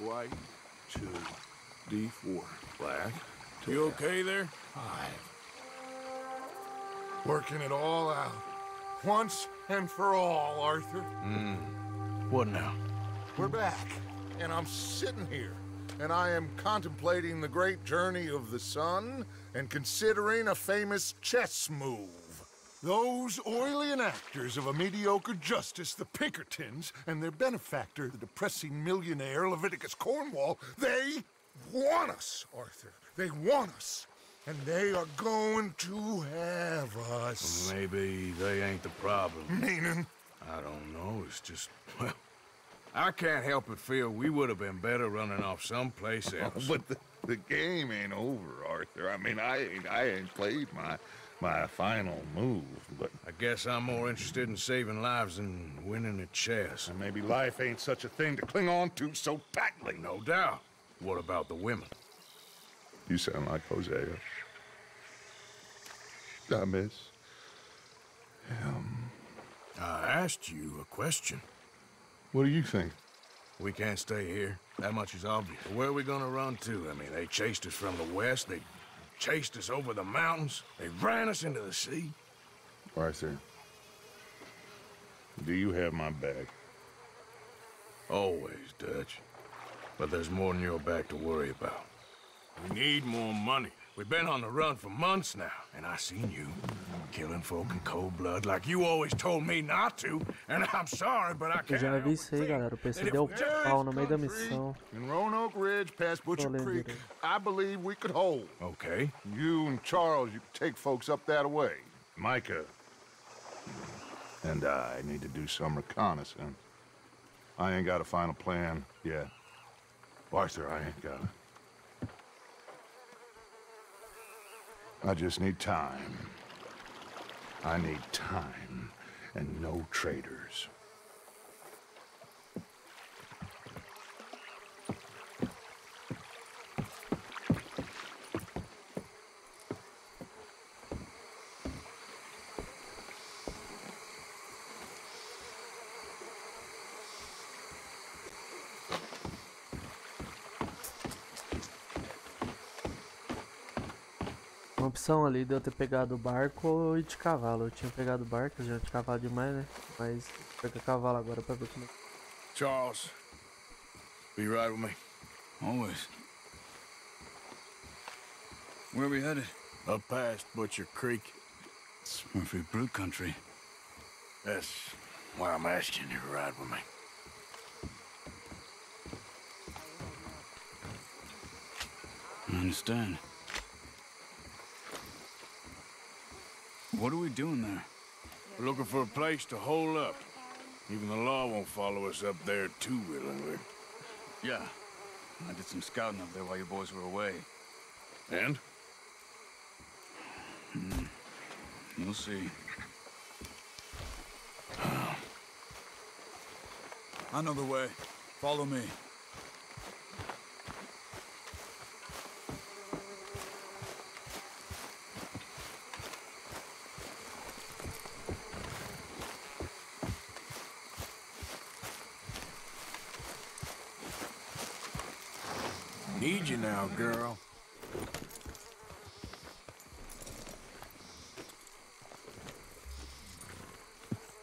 white, two, D4 black. You okay there? Five. Working it all out. Once and for all, Arthur. Hmm. What now? We're back, and I'm sitting here, and I am contemplating the great journey of the sun and considering a famous chess move. Those oily enactors of a mediocre justice, the Pinkertons, and their benefactor, the depressing millionaire Leviticus Cornwall, they want us, Arthur. They want us. And they are going to have us. Maybe they ain't the problem. Meaning? I don't know. It's just, well, I can't help but feel we would have been better running off someplace else. But the, the game ain't over, Arthur. I mean, I ain't, I ain't played my my final move, but I guess I'm more interested in saving lives than winning a chess. And maybe life ain't such a thing to cling on to so tightly. No doubt. What about the women? You sound like Hosea. I miss him. I asked you a question. What do you think? We can't stay here. That much is obvious. Where are we gonna run to? I mean, they chased us from the west. They chased us over the mountains. They ran us into the sea. All right, sir. do you have my bag? Always, Dutch. But there's more than your back to worry about. We need more money. We've been on the run for months now, and I seen you killing folk in cold blood like you always told me not to, and I'm sorry, but I can't. já help vi but isso aí, think galera. O that PC if um deu we pau no meio da missão. In Roanoke Ridge past Butcher Creek. I believe we could hold. Okay. You and Charles, you could take folks up that way. Micah and I need to do some reconnaissance. I ain't got a final plan yet. Arthur, I ain't got it. I just need time. I need time and no traitors. Opção ali de eu ter pegado o barco ou ir de cavalo. Eu tinha pegado o barco, já de cavalo demais, né? Mas vou pegar cavalo agora pra ver como é. Charles, be right with me. Always. Where are we headed? Up past Butcher Creek. It's Murphy Brute country. That's why I'm asking you to ride with me. I understand. What are we doing there? We're looking for a place to hole up. Even the law won't follow us up there too willingly. Yeah. I did some scouting up there while you boys were away. And? Hmm. You'll see. I know the way. Follow me. Need you now, girl.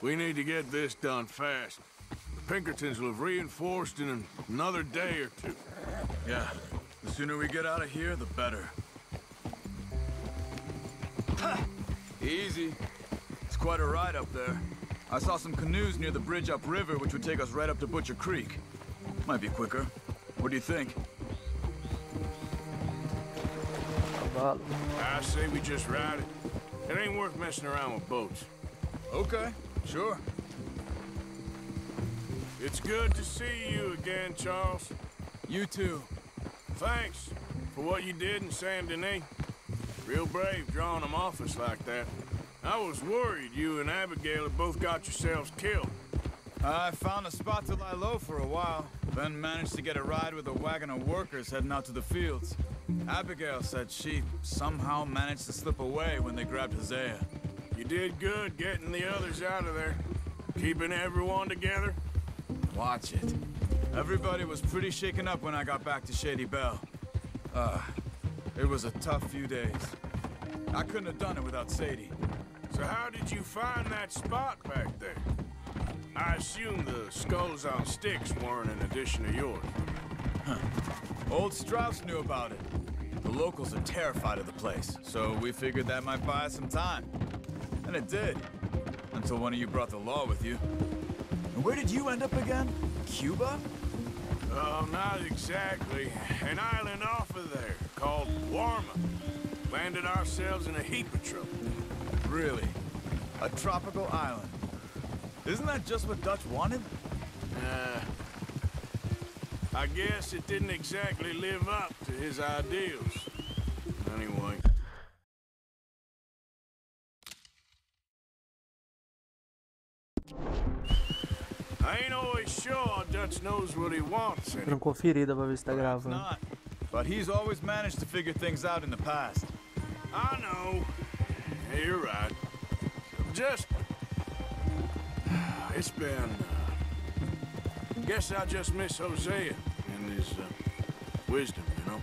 We need to get this done fast. The Pinkertons will have reinforced in another day or two. Yeah. The sooner we get out of here, the better. Easy. It's quite a ride up there. I saw some canoes near the bridge upriver, which would take us right up to Butcher Creek. Might be quicker. What do you think? Cavalo. I say we just ride it. It ain't worth messing around with boats. Okay, sure. It's good to see you again, Charles. You too. Thanks for what you did in Saint Denis. Real brave drawing them off us like that. I was worried you and Abigail had both got yourselves killed. I found a spot to lie low for a while, then managed to get a ride with a wagon of workers heading out to the fields. Abigail said she somehow managed to slip away when they grabbed Hosea. You did good getting the others out of there. Keeping everyone together. Watch it. Everybody was pretty shaken up when I got back to Shady Bell. Uh, it was a tough few days. I couldn't have done it without Sadie. So how did you find that spot back there? I assume the skulls on sticks weren't an addition of yours. Old Strauss knew about it. The locals are terrified of the place, so we figured that might buy us some time. And it did. Until one of you brought the law with you. And where did you end up again? Cuba? Oh, not exactly. An island off of there called Warma. Landed ourselves in a heap of trouble. Really? A tropical island? Isn't that just what Dutch wanted? Uh, I guess it didn't exactly live up to his ideals. Anyway. I ain't always sure Dutch knows what he wants. Dando uma conferida pra ver se tá gravando. not. But he's always managed to figure things out in the past. I know. Yeah, You're right. Just. It's been. Uh, Guess I just miss Hosea and his uh, wisdom, you know?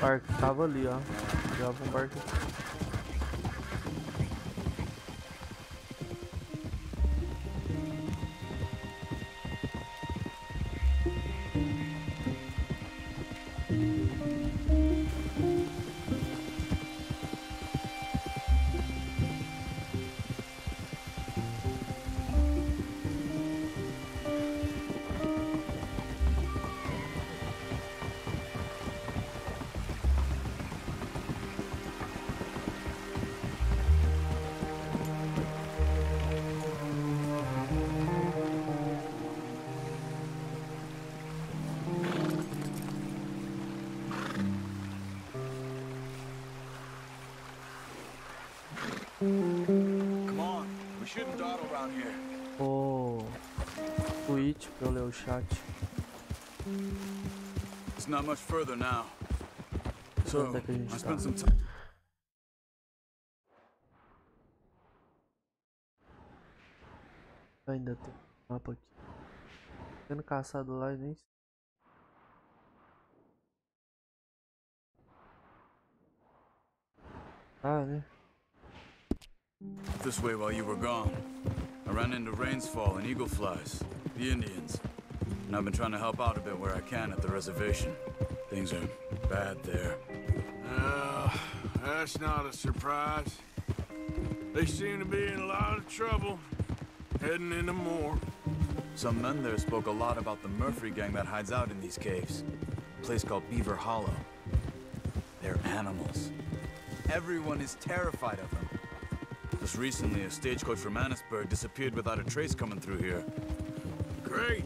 Barco tava ali, ó. Come on. We shouldn't dawdle around here. O tweet pra eu ler o chat. It's not much further now. So, é I tá? spent some time. Ainda tem mapa aqui. Sendo caçado lá e nem. Ah, né? This way while you were gone. I ran into Rainsfall and Eagle Flies, the Indians. And I've been trying to help out a bit where I can at the reservation. Things are bad there. Uh, that's not a surprise. They seem to be in a lot of trouble, heading into more. Some men there spoke a lot about the Murphy gang that hides out in these caves. A place called Beaver Hollow. They're animals. Everyone is terrified of them. Just recently, a stagecoach from Annisburg disappeared without a trace coming through here. Great.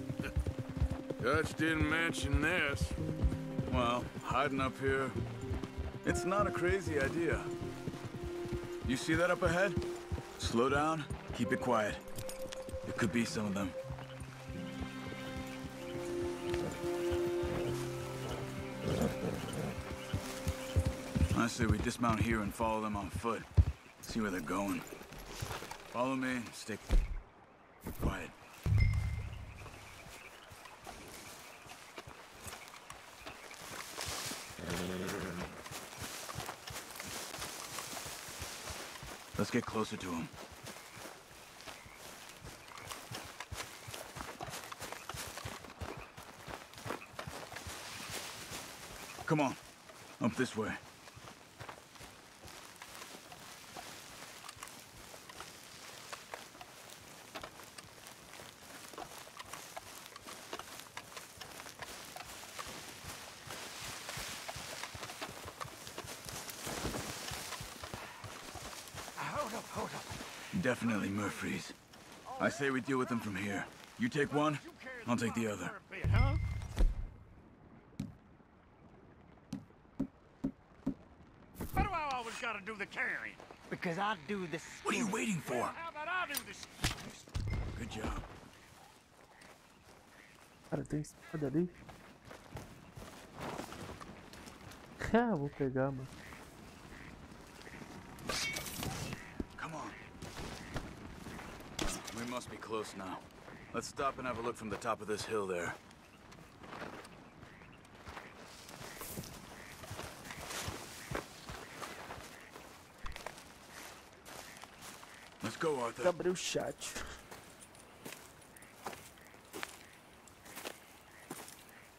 Dutch didn't mention this. Well, hiding up here, it's not a crazy idea. You see that up ahead? Slow down, keep it quiet. It could be some of them. I say we dismount here and follow them on foot. See where they're going. Follow me, stick quiet. Let's get closer to him. Come on, up this way. Definitely Murphy's. I say we deal with them from here. You take one, I'll take the other. Huh? Why do I always gotta do the carrying? Because I do this. What are you waiting for? How about I do this? Good job. Cara, tem espada ali. Ah, vou pegar, mano. Come on. We must be close now. Let's stop and have a look from the top of this hill there. Let's go, Arthur. Abrir o chat.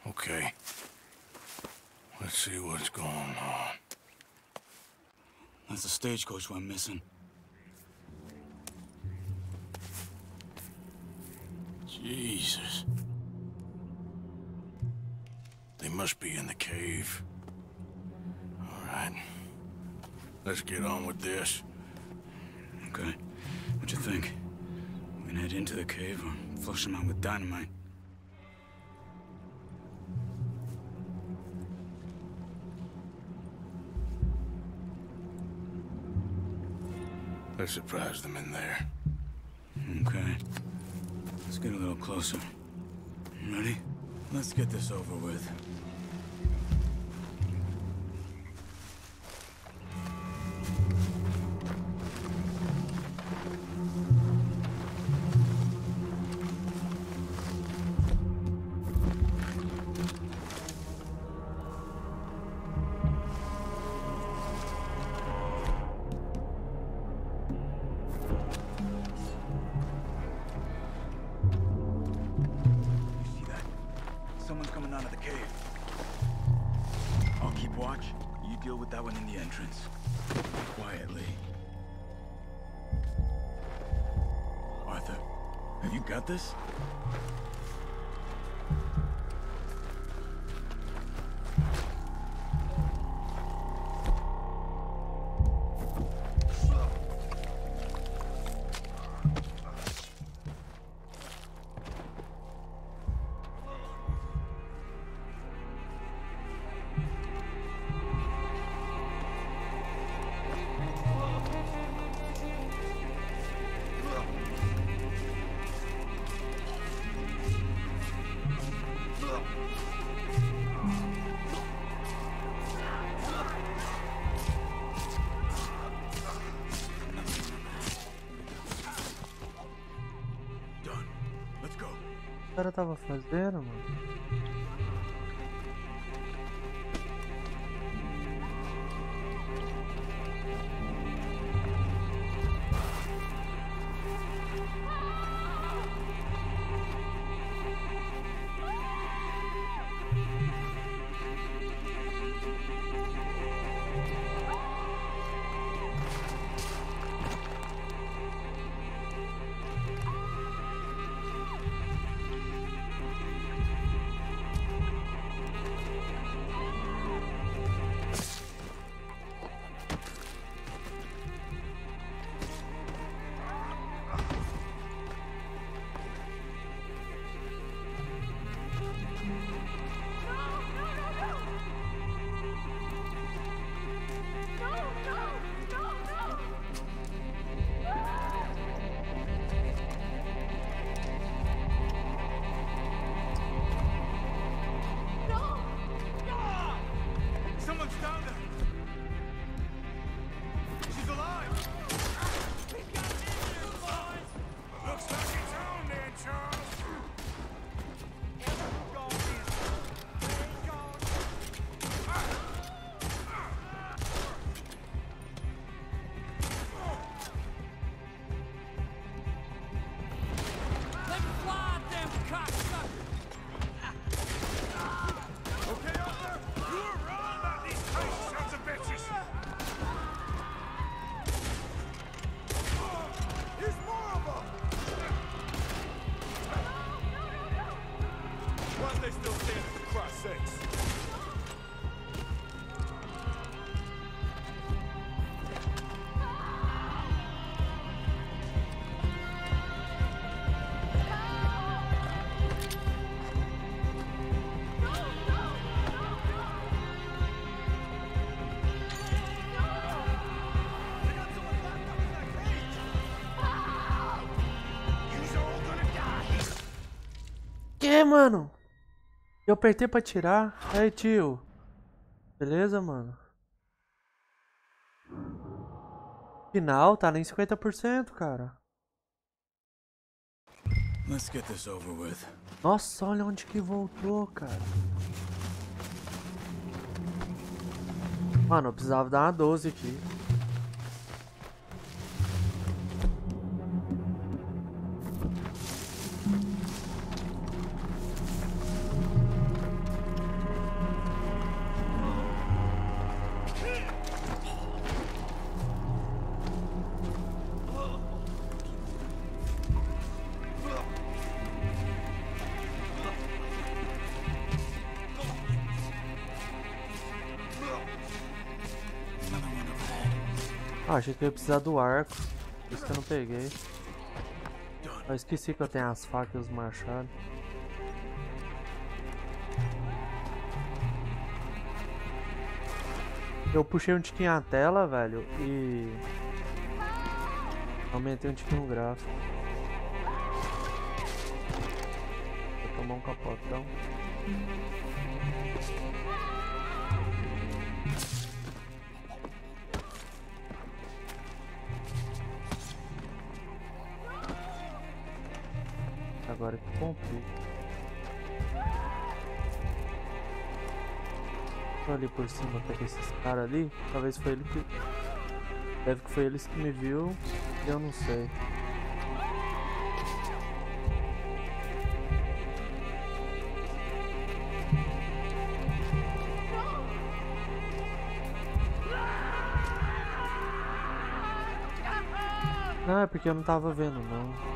Okay. Let's see what's going on. That's the stagecoach we're missing. Must be in the cave. All right. Let's get on with this. Okay. What do you think? We can head into the cave or flush them out with dynamite. Let's surprise them in there. Okay. Let's get a little closer. Ready? Let's get this over with. Tava fazendo, mano. Que, mano? Eu apertei pra tirar. Aí, tio. Beleza, mano? Final tá nem 50%, cara. Let's get this over with. Nossa, olha onde que voltou, cara. Mano, eu precisava dar uma 12 aqui. Achei que eu ia precisar do arco. Por isso que eu não peguei. Eu esqueci que eu tenho as facas e os machados. Eu puxei um tiquinho a tela, velho, e... Aumentei um tiquinho o gráfico. Vou tomar um capotão. Ali por cima até esses caras ali. Talvez foi ele que. Deve que foi eles que me viu. Eu não sei. Não, é porque eu não tava vendo não.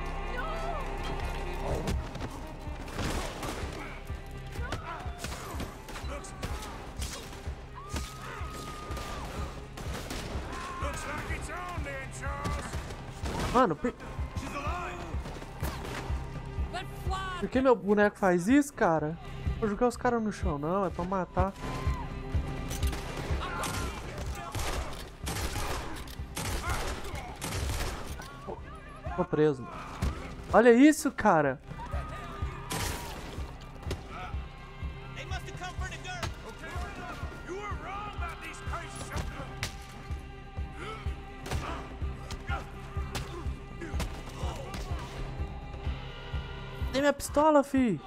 Mano, por, por que meu boneco faz isso, cara? Vou jogar os caras no chão, não, é pra matar. Tô preso. Olha isso, cara. Pistola, fi.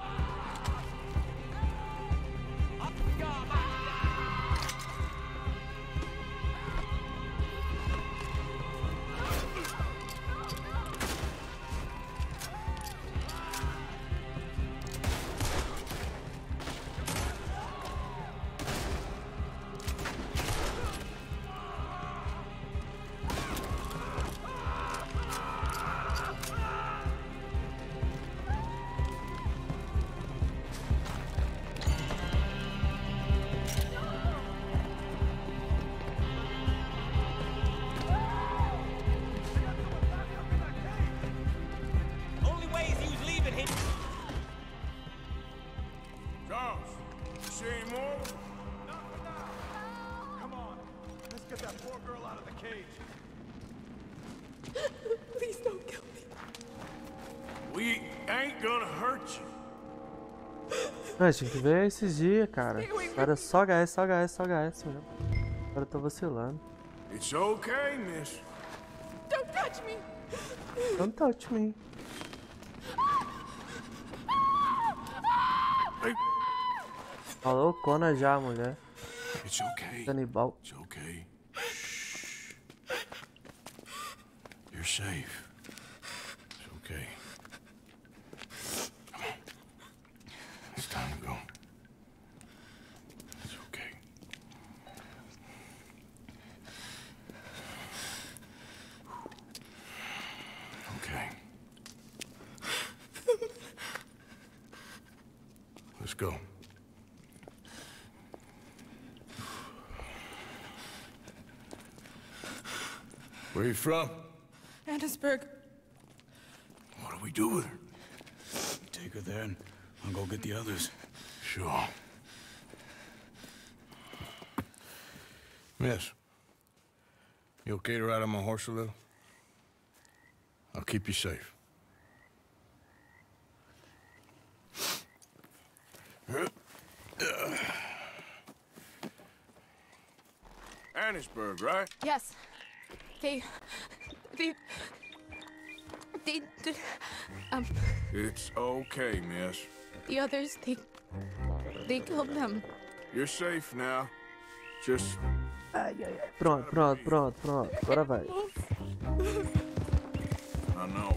Ah, tinha que ver esses dias, cara. Os caras só HS, só HS, só HS mesmo. Agora eu tô vacilando. It's okay, miss. Don't touch me. Don't touch me. Falou Kona já, mulher. it's okay. Canibal. It's okay. Shh. You're safe. From? Annisburg. What do we do with her? Take her there and I'll go get the others. Sure. Miss, you okay to ride on my horse a little? I'll keep you safe. Annisburg, right? Yes. They. They. They. did- Um. It's okay, miss. The others, they. They killed them. You're safe now. Just Pronto, pronto, pronto, pronto. Agora vai. I know.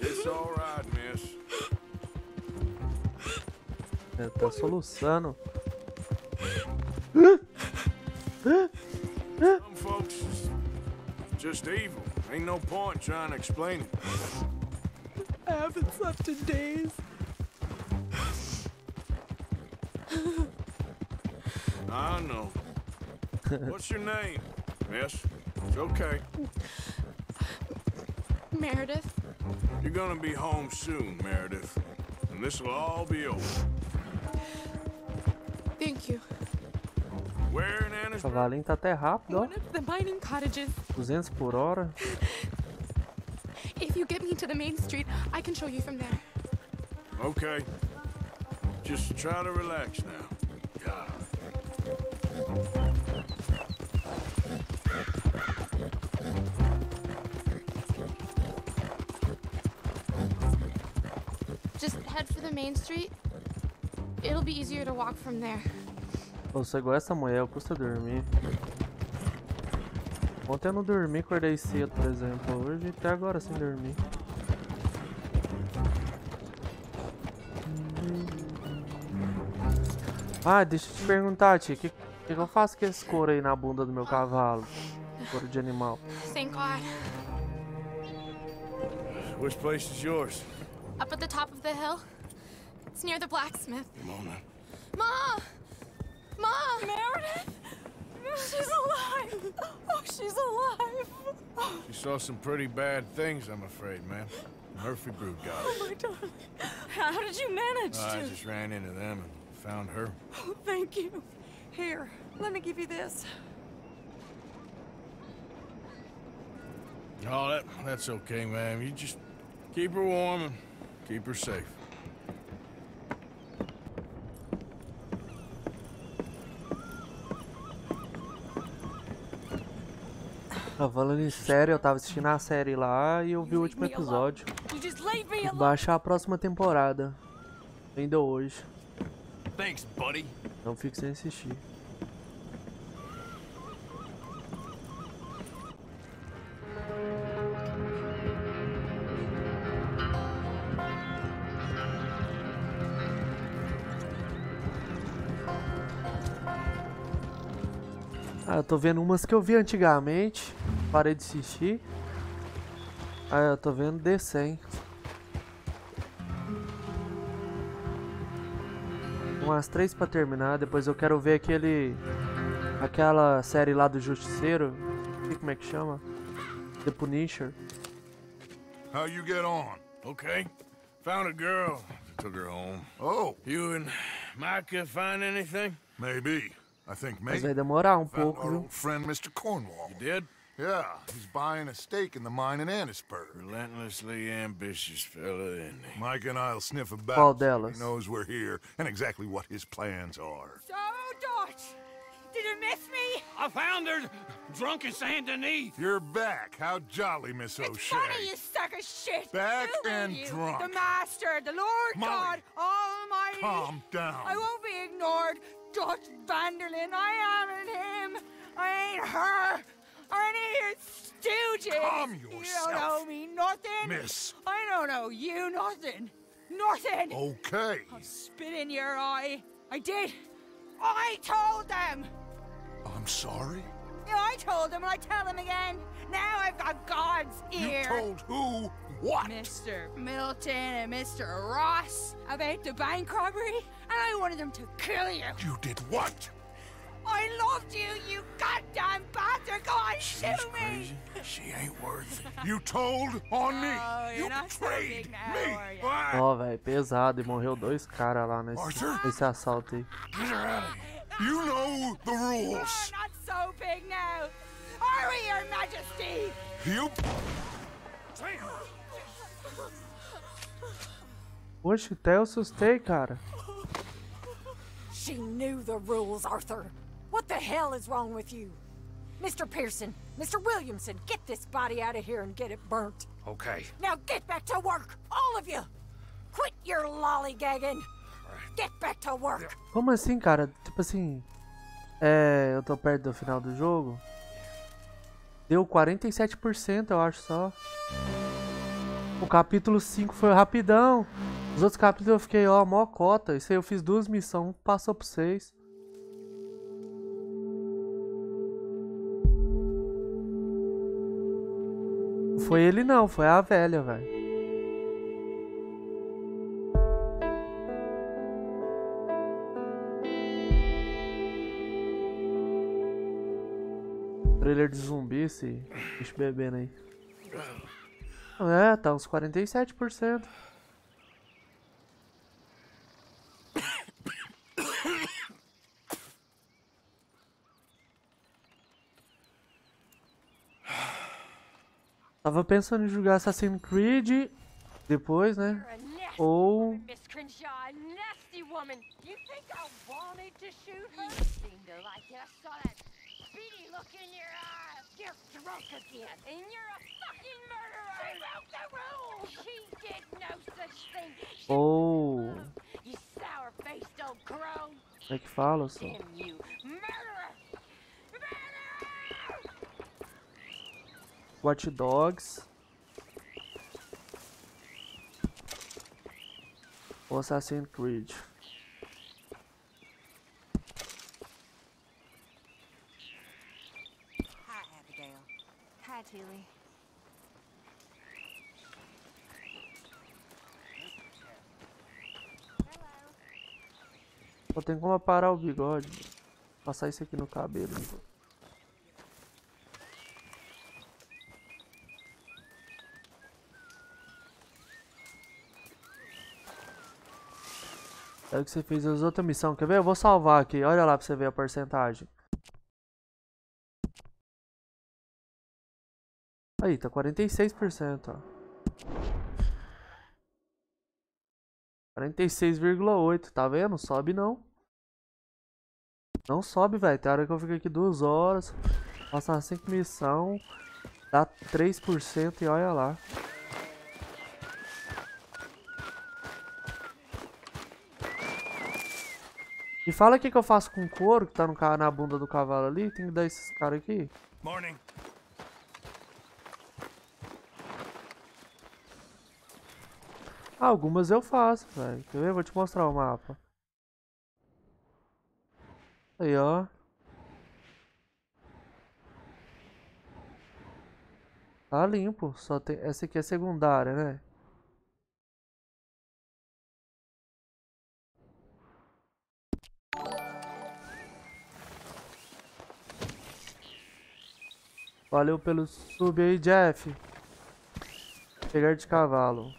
It's all right, É, tá soluçando. Some folks just evil. Ain't no point trying to explain it. I haven't slept in days. I know. What's your name, miss? It's okay. Meredith, You're gonna be home soon, Meredith. And this'll all be over. Where in Anna's O cavalinho tá até rápido, ó. One of the mining cottages. 200 por hora. If you get me to the main street, I can show you from there. Okay. Just try to relax now. Just head for the main street. It'll be easier to walk from there. Eu sou igual essa mulher, custa dormir. Ontem eu não dormi, acordei cedo, por exemplo. Hoje até agora sem dormir. Ah, deixa eu te perguntar, tia, o que, que, que eu faço com esse couro aí na bunda do meu cavalo? Couro de animal. Thank God. Which place is yours? Up at the top of the hill. It's near the blacksmith. Come on She's alive! Oh, she's alive! She saw some pretty bad things, I'm afraid, man. Murphy Brood got her. Oh, my darling. How did you manage I just ran into them and found her. Oh, thank you. Here, let me give you this. Oh, that, that's okay, ma'am. You just keep her warm and keep her safe. Tá falando em série, eu tava assistindo a série lá e eu vi o último episódio. Baixar a próxima temporada. Ainda hoje. Thanks, buddy. Não fico sem assistir. Ah, eu tô vendo umas que eu vi antigamente. Parei de assistir. Ah, eu tô vendo The 100. Umas três pra terminar. Depois eu quero ver aquele. Aquela série lá do Justiceiro. Não sei como é que chama. The Punisher. How you get on? Okay. Found a girl. Took her home. Oh, You and Micah find anything? maybe. I think Mas maybe. vai demorar um pouco, our viu? old friend, Mr. Cornwall. You did? Yeah, he's buying a stake in the mine in Annisburg. Relentlessly ambitious fella, isn't he? Mike and I'll sniff about. Qual so? He knows we're here and exactly what his plans are. So, Dutch, did you miss me? I found her drunk in Saint Denis. You're back. How jolly, Miss O'Shea. It's O'Shea. funny, you sack of shit. Back Who and you? drunk. The Master, the Lord Molly. God Almighty. Calm down. I won't be ignored. Dutch Vanderlyn, I am him. I ain't her. Or any of your stooges. Calm yourself. You don't know me nothing. Miss. I don't know you nothing. Nothing. Okay. I'll spit in your eye. I did. I told them. I'm sorry. Yeah, I told them, and I tell them again. Now I've got God's ear. You told who what? Mr. Milton and Mr. Ross about the bank robbery, and I wanted them to kill you. You did what? I loved you, you goddamn bastard! Go on, She's shoot me! crazy. She ain't worth it. You told on me. Oh, you're you betrayed now, me. Ó, velho, pesado. E morreu dois caras lá nesse, Arthur? nesse assalto aí. Get her out of here. You know the You're rules. not so big now. Are we, Your Majesty? You Oxe, até eu assustei, cara. She knew the rules, Arthur. What the hell is wrong with you? Mr. Pearson, Mr. Williamson, get this body out of here and get it burnt. Okay. Now get back to work, all of you! Quit your lollygagging! Get back to work! Como assim, cara? Tipo assim. É. Eu tô perto do final do jogo. Deu 47%, eu acho só. O capítulo 5 foi rapidão. Os outros capítulos eu fiquei, ó, mó cota. Isso aí eu fiz duas missões, passou por vocês. Foi ele não, foi a velha, velho. Trailer de zumbi, esse bicho bebendo aí. É, tá uns 47%. Tava pensando em jogar Assassin's Creed depois, né? Ou Miss Crenshaw, a nasty woman. You think I wanted to shoot her? You seemed to like it. I saw that beady look in your eyes. You're drunk again, and you're a fucking murderer. She the rules. She did no such thing. She ou crow. como é que fala, só? Damn you, murderer! Murderer! Watch Dogs. Ou Assassin's Creed. Hi, Abigail. Hi, Tilly. Só tem como aparar o bigode. Passar isso aqui no cabelo. É o que você fez as outras missões. Quer ver? Eu vou salvar aqui. Olha lá pra você ver a porcentagem. Aí, tá 46%, ó. 46,8, tá vendo? Sobe não. Não sobe, velho. Tem hora que eu fico aqui duas horas. Passar 5 missão. Dá 3% e olha lá. E fala o que, que eu faço com o couro que tá no, na bunda do cavalo ali. Tem que dar esses caras aqui. Morning. Algumas eu faço, velho. Quer ver? Vou te mostrar o mapa. Aí, ó. Tá limpo. Só tem... Essa aqui é secundária, né? Valeu pelo sub aí, Jeff. Pegar de cavalo.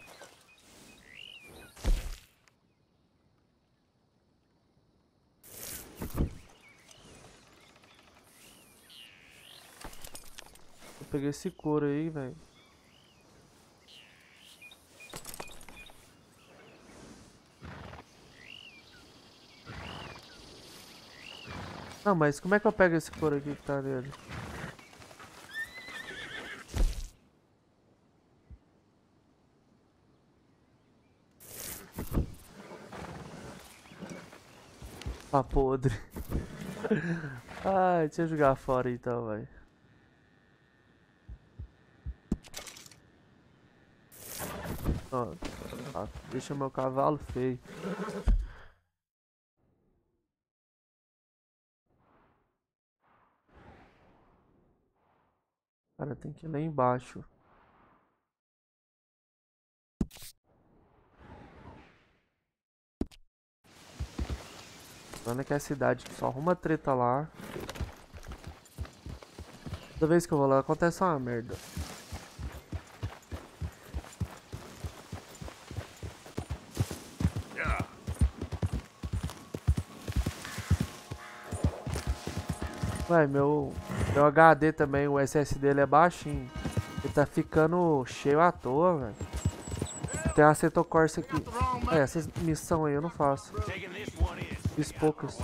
Eu peguei esse couro aí, velho. Não, mas como é que eu pego esse couro aqui que tá nele? Tá podre. Ai, deixa eu jogar fora então, velho. Ó, deixa meu cavalo feio. Cara, tem que ir lá embaixo. Mano, que é a cidade que só arruma treta lá. Toda vez que eu vou lá acontece uma merda. Ué, meu, meu HD também, o SSD dele é baixinho. Ele tá ficando cheio à toa, velho. Tem uma Cetocorsa aqui. É, essas missão aí eu não faço. Fiz poucas.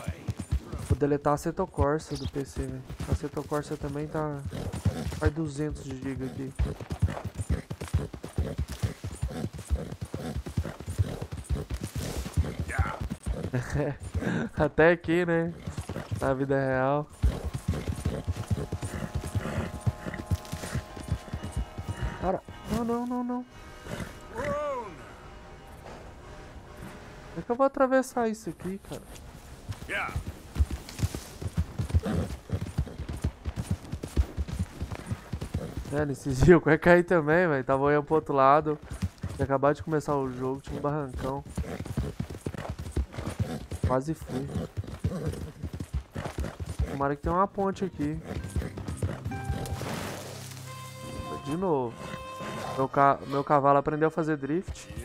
Vou deletar a Seto Corsa do PC, velho. A Seto Corsa também tá... Faz 200 de GB aqui. Até aqui, né? Na vida real. Cara, não, não, não, não. Que eu vou atravessar isso aqui, cara? Yeah. É, nesses dias eu caí também, velho. Tava olhando pro outro lado. Tinha acabado de começar o jogo, tinha um barrancão. Quase fui. Tomara que tem uma ponte aqui. De novo. Meu, ca... Meu cavalo aprendeu a fazer drift.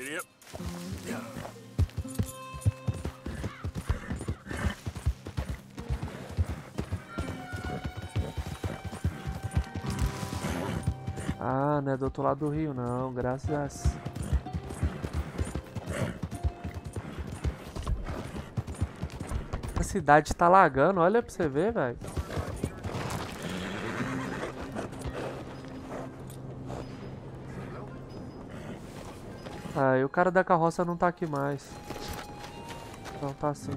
Não é do outro lado do rio, não. Graças. A cidade tá lagando, olha pra você ver, velho. Ah, e o cara da carroça não tá aqui mais. Então tá assim.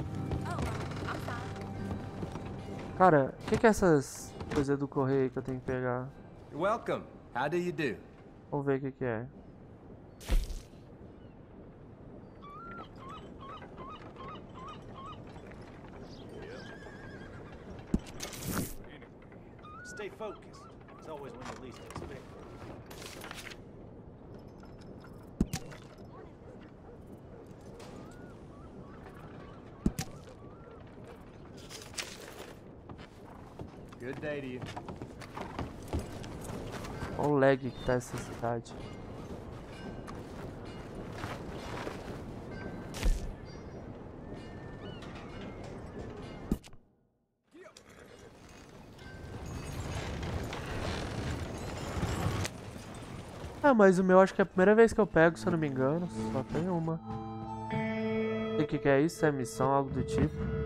Cara, o que, que é essas coisas do correio que eu tenho que pegar? Welcome. How do you do? Vamos ver o que, que é. Stay focused. It's always when you least expect it. Good day to you. Lag que tá essa cidade. Ah, mas o meu acho que é a primeira vez que eu pego, se eu não me engano. Só tem uma. E o que, que é isso? É missão, algo do tipo?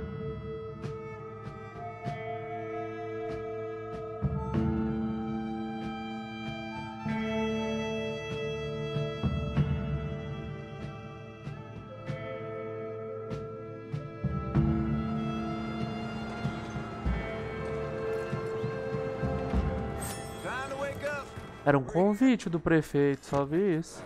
Era um convite do prefeito, só vi isso.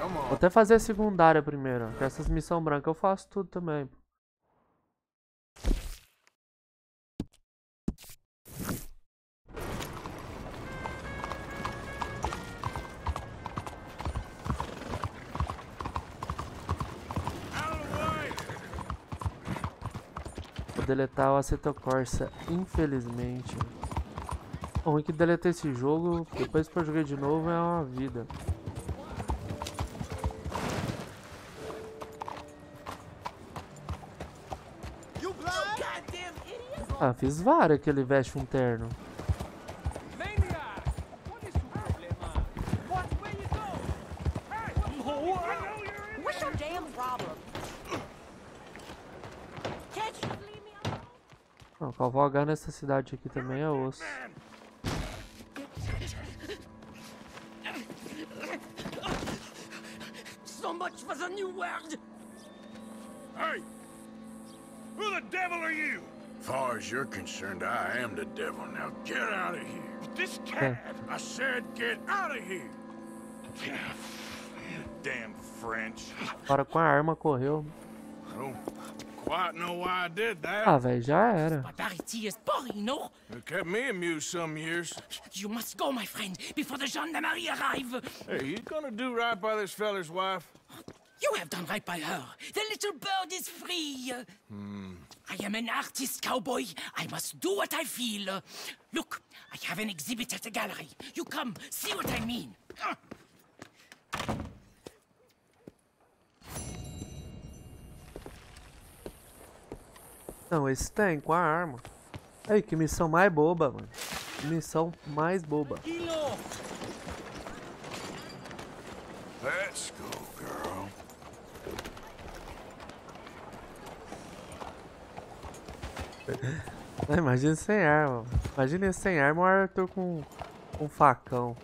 Vou até fazer a secundária primeiro. Que essas missão branca eu faço tudo também. Deletar o Assetto Corsa, infelizmente. O ruim é que deletei esse jogo, depois que eu joguei de novo é uma vida. Ah, fiz várias que ele veste um terno. What's your damn problem? Can't you leave me alone? Cavalgar nessa cidade aqui também é osso. So much for the new world! Hey! Who the devil are you? Far as you're concerned, I am the devil. Now get out of here. This Okay. cat! I said get out of here. Damn French. Para com a arma, correu. I don't Ah, velho, já era. Barbarity is boring, no? It kept me amused some years. You must go, my friend, before the gendarmerie arrive. Hey, you gonna do right by this feller's wife? You have done right by her. The little bird is free. Hmm. I am an artist, cowboy. I must do what I feel. Look, I have an exhibit at the gallery. You come, see what I mean. Não, esse tem com a arma. Aí, que missão mais boba, mano. Que missão mais boba. Let's go, girl. Imagina sem arma. Imagina sem arma o Arthur com com um facão.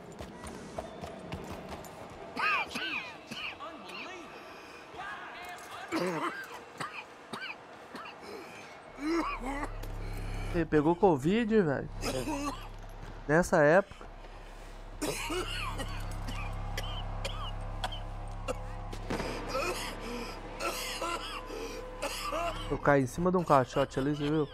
Pegou Covid, velho. Nessa época. Eu caí em cima de um caixote ali, você viu?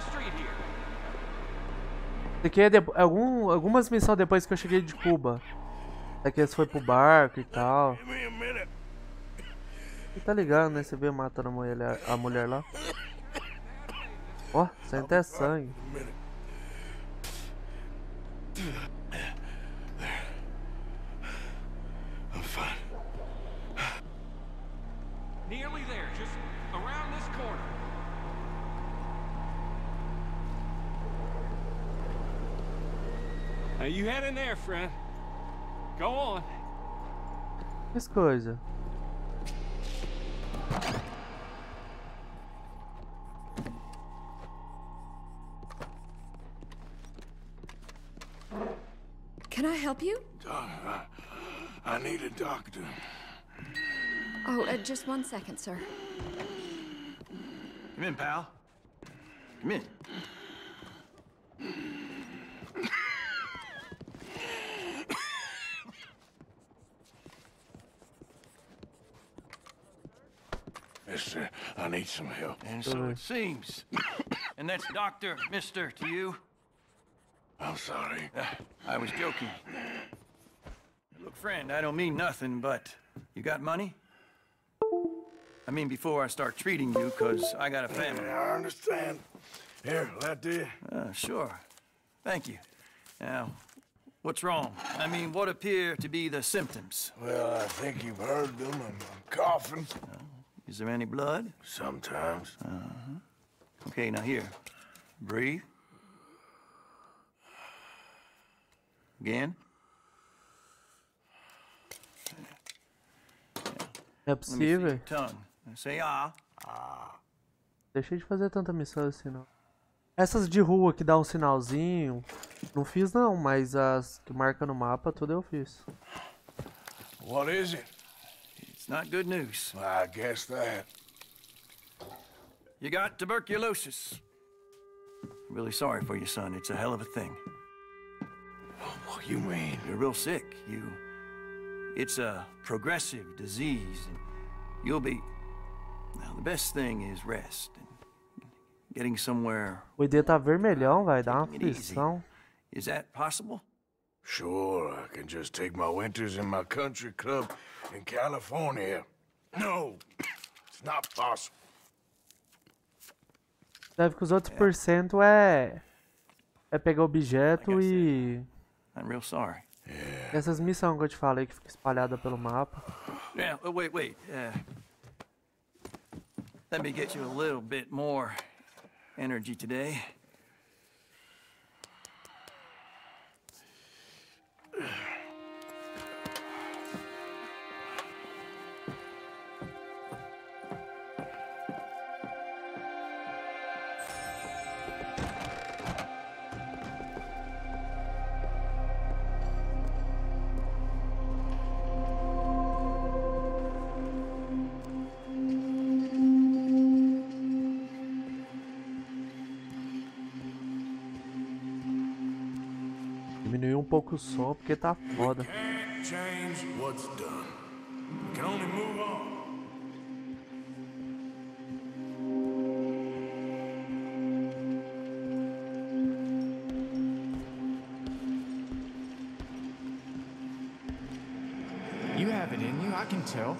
Street here. Isso aqui é de- algum, algumas missões depois que eu cheguei de Cuba. Daqui eles foi pro barco e tal. Você tá ligado, né? Você vê matando a mulher, a mulher lá. Ó, saindo até sangue. Friend. Go on. Que coisa. Can I help you? Doc, I, I need a doctor. Oh, uh, just one second, sir. Come in, pal. Come in. I need some help. And so it seems. and that's Doctor, Mister to you? I'm sorry. Uh, I was joking. Look, friend, I don't mean nothing, but you got money? I mean, before I start treating you, because I got a family. I understand. Here, that did. Uh, sure. Thank you. Now, what's wrong? I mean, what appear to be the symptoms? Well, I think you've heard them. I'm, I'm coughing. Is there any blood? Sometimes. Uh-huh. Okay, now here. Breathe. Again. É possível. tongue. Say ah. Deixei de fazer tanta missão assim, não. Essas de rua que dá um sinalzinho, não fiz não, mas as que marca no mapa, tudo eu fiz. What is it? It's not good news. I guess that. You got tuberculosis. Really sorry for you, son. It's a hell of a thing. What you mean? You're real sick. You. It's a progressive disease, and you'll be. Now, the best thing is rest and getting somewhere. O ID tá vermelhão, vai dar uma Taking aflição. Is that possible? Sure, I can just take my winters in my country club in California. No, it's not possible. Deve que os outros por cento é. É pegar objeto e. I'm real sorry. Essas missões que eu te falei que fica espalhada pelo mapa. Yeah, oh, wait, wait. Uh, let me get you a little bit more energy today. Yeah. pouco o som porque tá foda. You have it in you, I can tell.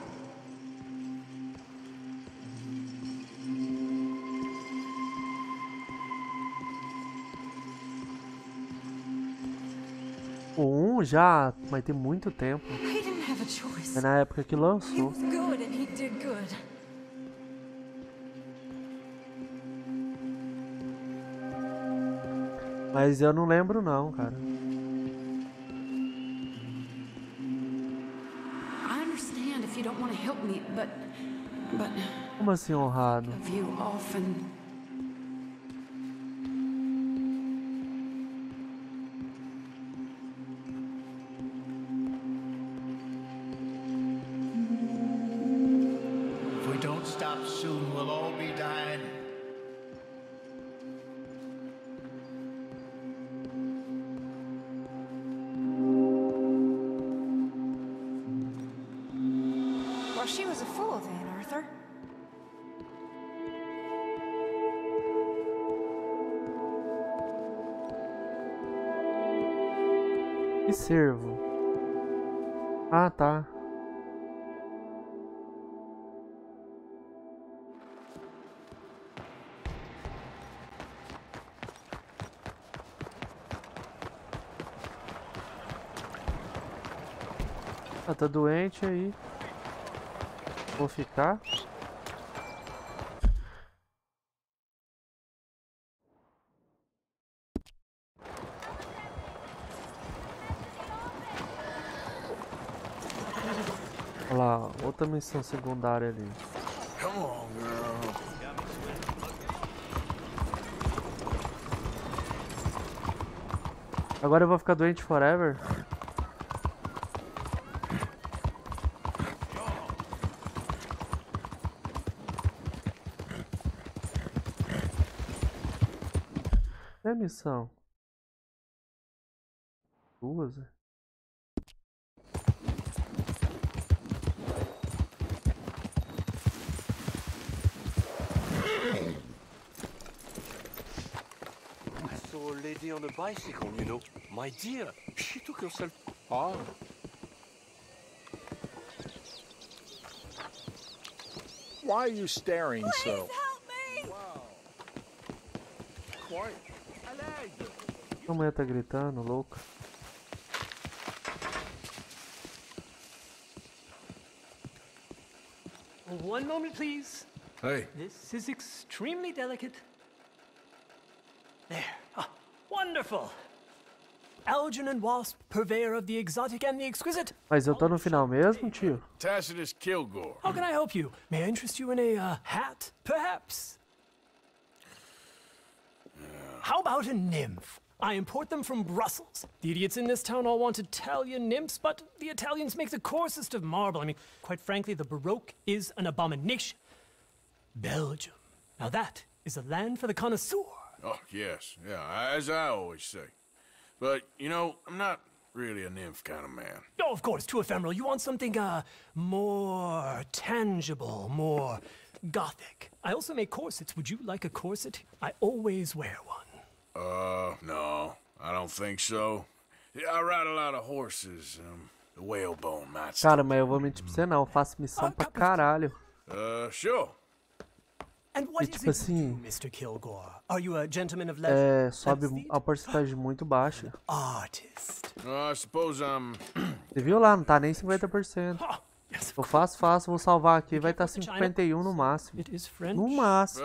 Já, mas tem muito tempo. É na época que lançou. Mas eu não lembro não, cara. Como assim honrado? Tá doente aí. Vou ficar. Olha lá, outra missão secundária ali. Come on, girl. Agora eu vou ficar doente forever? Missão. Duas? é? I saw a lady on a bicycle, you know. My dear, she took herself. Ah. Why are you staring so? A mulher tá gritando, louca. One moment, please. Hey. This is extremely delicate. There. Ah, wonderful. Algernon Wasp, purveyor of the exotic and the exquisite. Mas eu tô no final mesmo, tio? Tacitus Kilgore. How can I help you? May I interest you in a uh, hat, perhaps? How about a nymph? I import them from Brussels. The idiots in this town all want Italian nymphs, but the Italians make the coarsest of marble. I mean, quite frankly, the Baroque is an abomination. Belgium. Now that is a land for the connoisseur. Oh, yes. Yeah, as I always say. But, you know, I'm not really a nymph kind of man. Oh, of course, too ephemeral. You want something, uh, more tangible, more gothic. I also make corsets. Would you like a corset? I always wear one. Uh, no, I don't think so. Yeah, I ride a lot of horses. Um, the whalebone might Cara, mas eu vou mentir pra você não, eu faço missão pra caralho. Uh, sure. And what E is tipo assim, do, Mr. Kilgore? Are you a gentleman of leisure? é, sobe a porcentagem muito baixa. Artist. Uh, I suppose I'm. Você viu lá, não tá nem 50%. Eu faço, faço, vou salvar aqui, vai estar 51 no máximo. No máximo.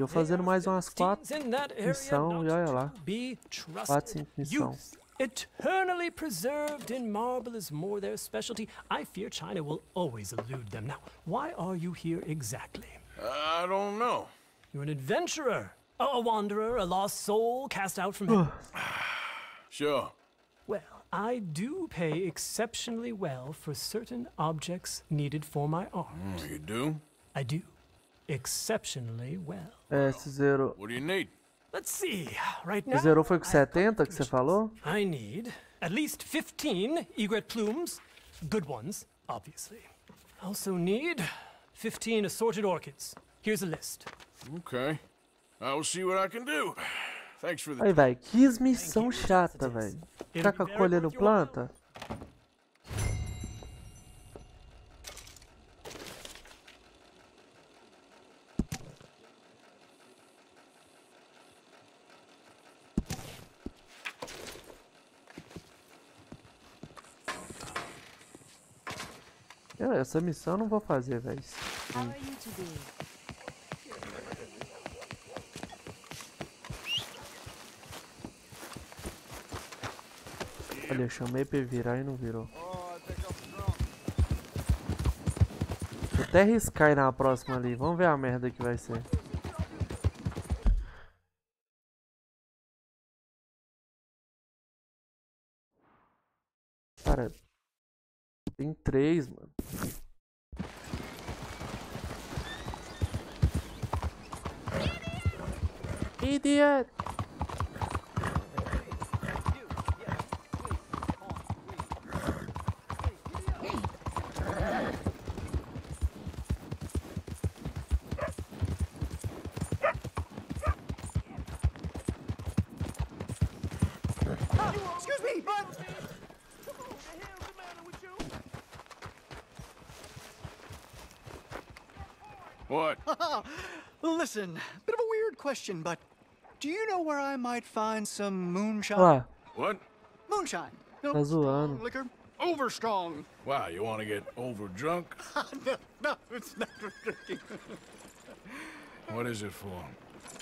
Belgian? No, no, E eu fazendo mais umas 4 Steams in that area missão e olha lá. Be 4, trusted. 5 missão. Eternally preserved in marble is more their specialty. I fear China will always elude them. Now, why are you here exactly? I don't know. You're an adventurer, a, a wanderer, a lost soul cast out from heaven. Sure. Well, I do pay exceptionally well for certain objects needed for my art. Mm, you do? I do. Exceptionally well. É, se zerou. What do you need? Let's see. Right now, Zerou foi com 70 que você falou? I need at least 15 egret plumes, good ones, obviously. Also need 15 assorted orchids. Here's a list. Okay. I will see what I can do. Thanks for the. Aí, velho, que missão chata, velho. Ficar colhendo planta? Eu, essa missão eu não vou fazer, velho. Olha, eu chamei pra virar e não virou. Vou até riscar na próxima ali. Vamos ver a merda que vai ser. Listen, bit of a weird question, but do you know where I might find some moonshine? Lá, What? Moonshine. You tá zoando. liquor, over strong. Wow, you want to get over drunk? no, no, it's not for drinking. What is it for?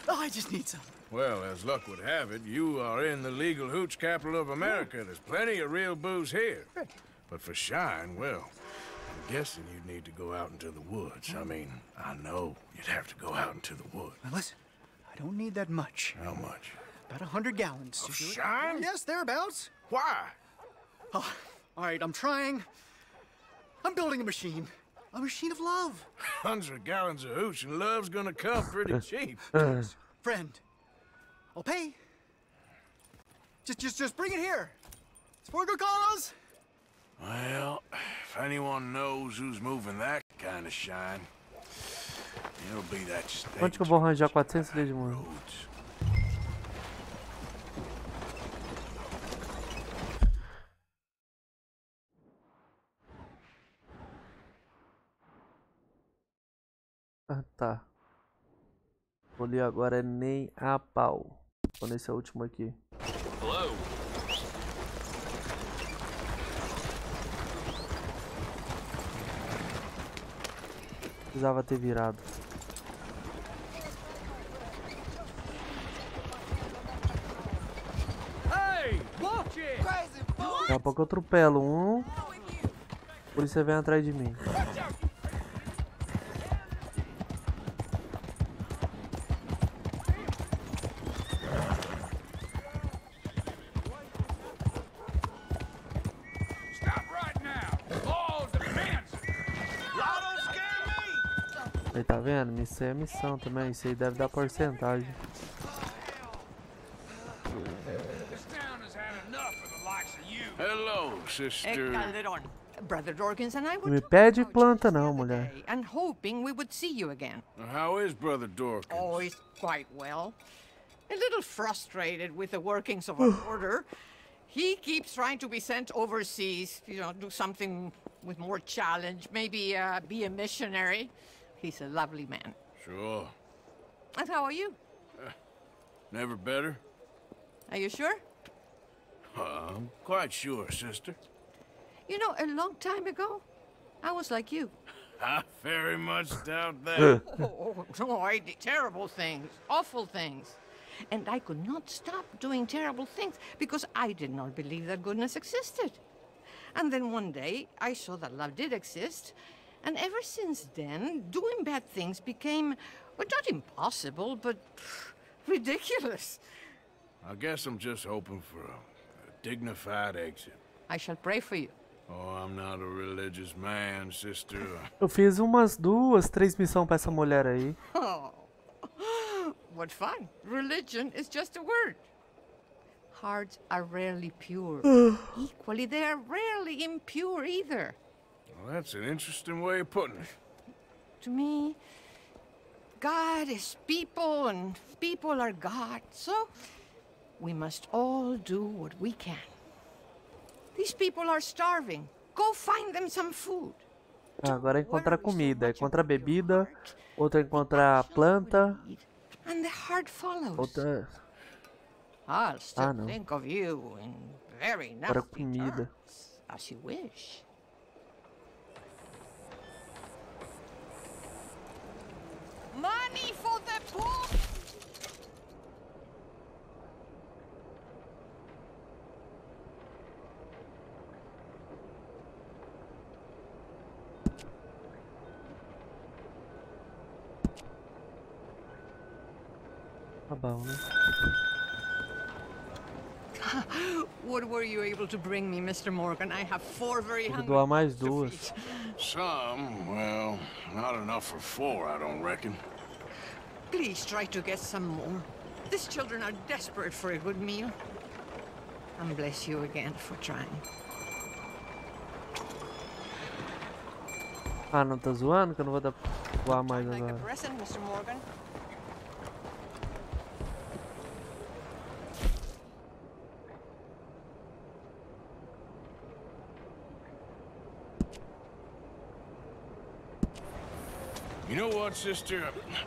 Oh, I just need some. Well, as luck would have it, you are in the legal hooch capital of America. There's plenty of real booze here. But for shine, well, I'm guessing you'd need to go out into the woods. I mean, I know you'd have to go out into the woods. Now listen, I don't need that much. How much? About a hundred gallons. to Of do it. shine? Yes, thereabouts. Why? Oh, all right, I'm trying. I'm building a machine. A machine of love. Hundred gallons of hooch and love's gonna come pretty cheap. Uh. Friend, I'll pay. Just, just, just bring it here. It's for a good cause. Well, if anyone knows who's moving that kind of shine, it'll be that state. Onde que eu vou arranjar 400 de mano? Ah, tá. Vou ler agora é nem a pau. Vou nesse último aqui. Hello. Precisava ter virado. Daqui a pouco eu atropelo um. Por isso você vem atrás de mim. Vendo? Missão é missão também. Isso aí deve dar porcentagem. Hello, sister. Brother Dorkins and I Não were me pede planta não, mulher. and hoping we would see you again. How is Brother Dorkins? Oh, he's quite well. A little frustrated with the workings of our order. He keeps trying to be sent overseas, you know, do something with more challenge, maybe uh, be a missionary. He's a lovely man. Sure. And how are you? Never better? Are you sure? Uh, I'm quite sure, sister. You know, a long time ago, I was like you. I very much doubt that. oh, oh, I did terrible things, awful things. And I could not stop doing terrible things because I did not believe that goodness existed. And then one day I saw that love did exist. And ever since then, doing bad things became, well, not impossible, but pff, ridiculous. I guess I'm just hoping for a, a dignified exit. I shall pray for you. Oh, I'm not a religious man, sister. Eu fiz umas duas, três missões pra essa mulher aí. Oh, what fun. Religion is just a word. Hearts are rarely pure. Equally, they are rarely impure either. Well, that's an interesting way of putting it. To me, God is people and people are God. So we must all do what we can. These people are starving. Go find them some food. Ah, agora é encontrar comida. É encontrar bebida. Outra é encontrar planta. And the heart follows. Outra. I'll still Ah, não. think of you in very Agora nasty comida. terms, as you wish. Money for the poor! About What were you able to bring me, Mr. Morgan? I have four very hungry. mais duas. feed. Some, well, not enough for four, I don't reckon. Please try to get some more. These children are desperate for a good meal. And bless you again for trying. Ah, não tá zoando que eu não vou dar pra doar mais Like a agora.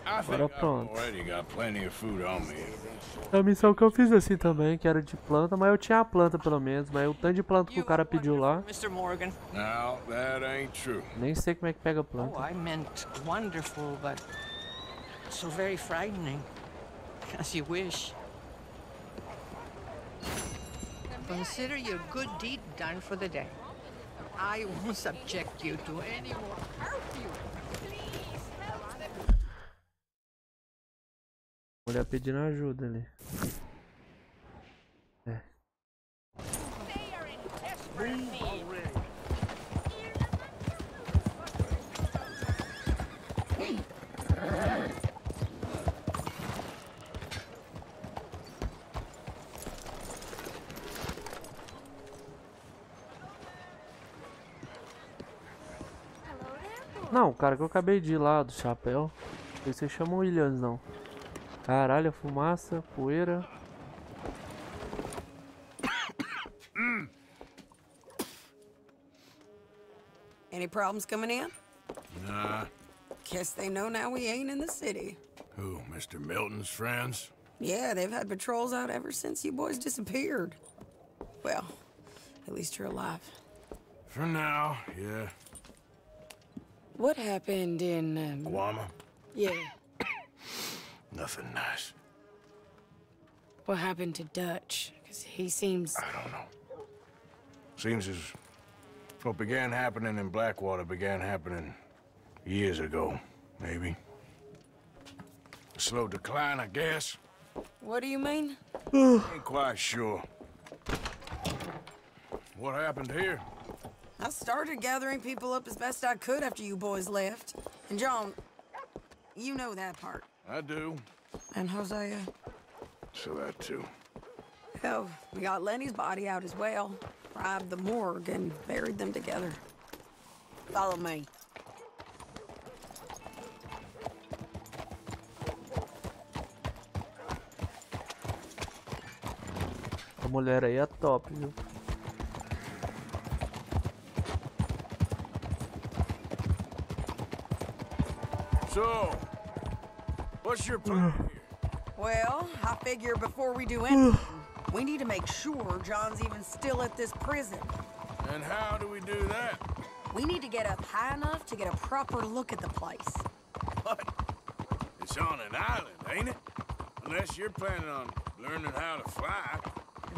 Agora pronto. me. A missão que eu fiz assim também, que era de planta, mas eu tinha a planta pelo menos, mas o tanto de planta que o cara pediu lá, nem sei como é que pega a Oh, planta. I meant wonderful, but so very frightening. As you wish. Consider your good deed done for the day. I won't subject you to any more curfew. Mulher pedindo ajuda ali. É. Não, cara que eu acabei de ir lá, do chapéu. Vocês chamam Williams, não. Caralho, a fumaça, poeira. Any problems coming in? Nah. Guess they know now we ain't in the city. Who, Mr. Milton's friends? Yeah, they've had patrols out ever since you boys disappeared. Well, at least you're alive. For now, yeah. What happened in, um... Guama? Yeah, Nothing nice. what happened to Dutch? Because he seems... I don't know. Seems as what began happening in Blackwater began happening years ago, maybe. A slow decline, I guess. What do you mean? Ain't quite sure. What happened here? I started gathering people up as best I could after you boys left. And John, you know that part. I do. And Hosea? So that too. Hell, we got Lenny's body out as well. Robbed the morgue and buried them together. Follow me. A mulher aí é top, viu? So, what's your plan here? Well, I figure before we do anything, we need to make sure John's even still at this prison. And how do we do that? We need to get up high enough to get a proper look at the place. It's on an island, ain't it? Unless you're planning on learning how to fly.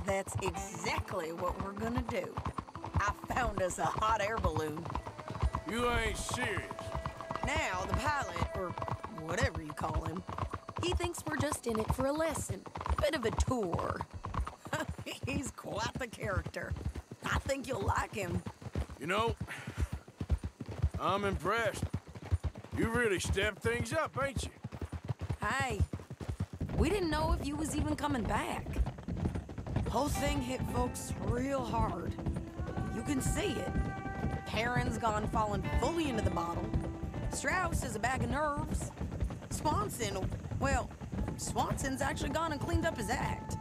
That's exactly what we're gonna do. I found us a hot air balloon. You ain't serious. Now, the pilot, or whatever you call him, he thinks we're just in it for a lesson. Bit of a tour. He's quite the character. I think you'll like him. You know, I'm impressed. You really stepped things up, ain't you? Hey, we didn't know if you was even coming back. Whole thing hit folks real hard. You can see it. Perrin's gone falling fully into the bottle. Strauss is a bag of nerves. Swanson, well, Swanson's actually gone and cleaned up his act.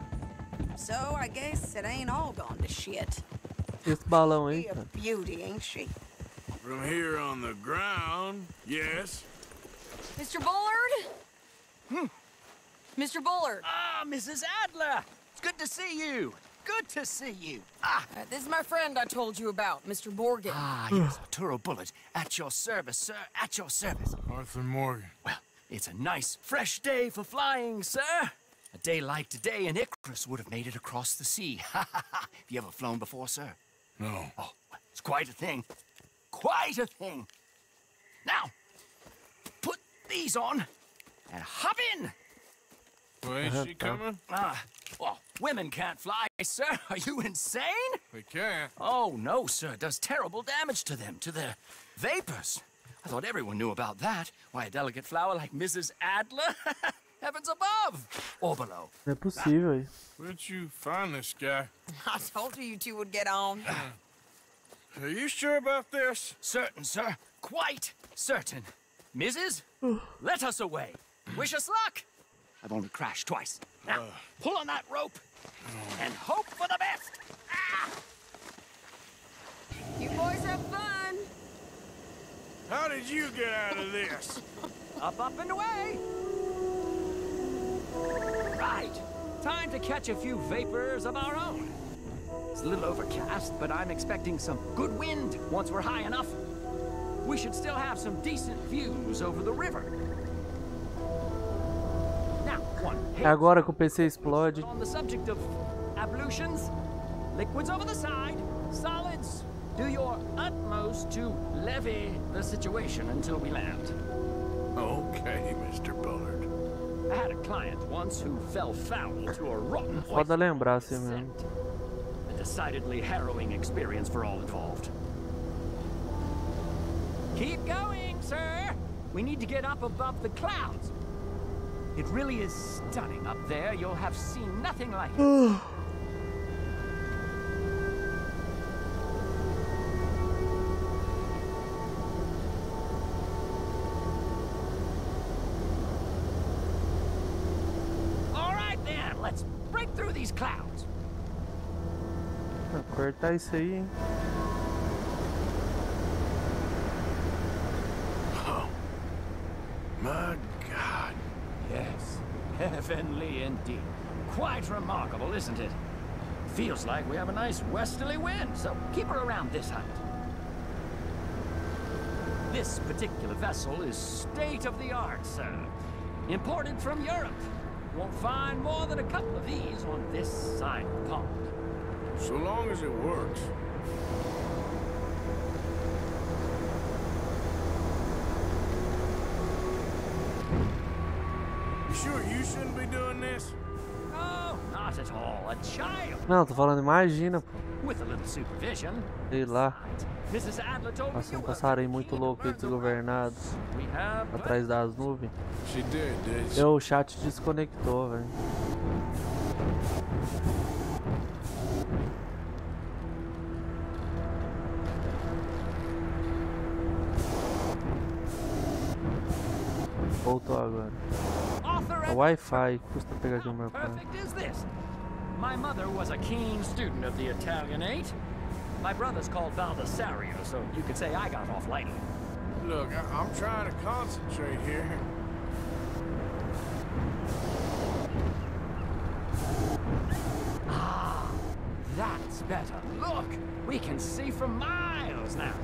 So I guess it ain't all gone to shit. Esse balão aí, a beauty, ain't she? From here on the ground, yes. Mr. Bullard? Hmm. Mr. Bullard. Ah, Mrs. Adler! It's good to see you. Good to see you. Ah, Uh, this is my friend I told you about, Mr. Morgan. ah yes, Turo Bullet. At your service, sir. At your service. Arthur Morgan. Well, it's a nice, fresh day for flying, sir. A day like today, an Icarus would have made it across the sea. Ha ha ha. Have you ever flown before, sir? No. Oh, it's quite a thing. Quite a thing. Now, put these on and hop in. Well, ain't Uh-huh. she coming? Ah, well, women can't fly, sir. Are you insane? They can't. Oh, no, sir. It does terrible damage to them, to their vapors. I thought everyone knew about that. Why, a delicate flower like Mrs. Adler? Heavens above! Or below. Não é possível. Where'd you find this guy? I told you you two would get on. Are you sure about this? Certain, sir. Quite certain. Mrs., let us away. Wish us luck. I've only crashed twice. Now, uh. pull on that rope and hope for the best. Ah! You boys have fun. How did you get out of this? Up, up, and away. Right. Time to catch a few vapors of our own. It's a little overcast, but I'm expecting some good wind once we're high enough. We should still have some decent views over the river. Now, one agora que o PC explode. on the subject of ablutions, liquids over the side, solids. Do your utmost to levy the situation until we land. Okay, Mr. Bullard. I had a client once who fell foul to a rotten Foda lembrar assim mesmo. A decidedly harrowing experience for all involved. Keep going, sir. We need to get up above the clouds. It really is stunning up there. You'll have seen nothing like it. these clouds. Cortar isso aí, hein? My God. Yes, heavenly indeed. Quite remarkable, isn't it? Feels like we have a nice westerly wind, so keep her around this height. This particular vessel is state of the art, sir. Imported from Europe. Won't find more than a couple of these on this side of the pond. So long as it works. You sure you shouldn't be doing this? Oh, not at all. A child. Não, tô falando, imagina, pô. With a little supervision. Sei lá. You um passarinho muito louco aí desgovernado. Atrás das nuvens. Eu, o chat desconectou, velho. Voltou agora. É Wi-Fi, custa pegar aqui o meu My mother was a keen student of the Italianate. My brother's called Baldessario, so you could say I got off lightly. Look, I I'm trying to concentrate here. Ah, that's better. Look, we can see for miles now.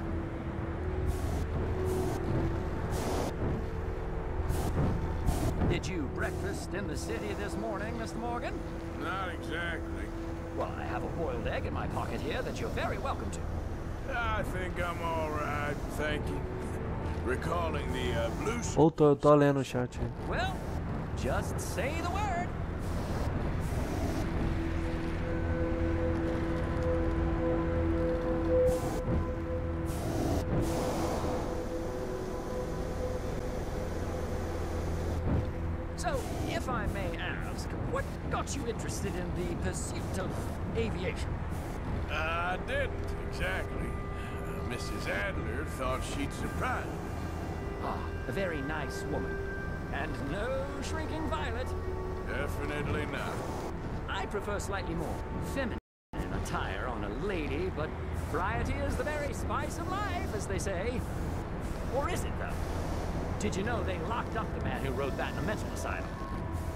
Did you breakfast in the city this morning, Mr. Morgan? Not exactly. Well, I have a boiled egg in my pocket here that you're very welcome to. I think I'm all right, thank you. Recalling the uh, blue Voltou, eu tô lendo o chat. Well, just say the word. Interested in the pursuit of aviation? I didn't, exactly. Uh, Mrs. Adler thought she'd surprise me. Ah, a very nice woman. And no shrinking violet. Definitely not. I prefer slightly more feminine attire on a lady, but variety is the very spice of life, as they say. Or is it, though? Did you know they locked up the man who wrote that in a mental asylum?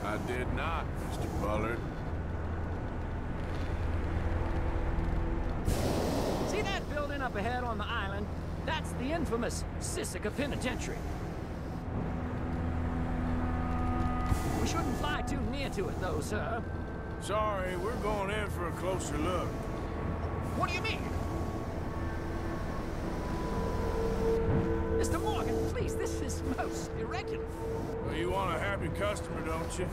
I did not, Mr. Bullard. See up ahead on the island? That's the infamous Sisika Penitentiary. We shouldn't fly too near to it, though, sir. Sorry, we're going in for a closer look. What do you mean? Mr. Morgan, please, this is most irregular. Well, you want a happy customer, don't you?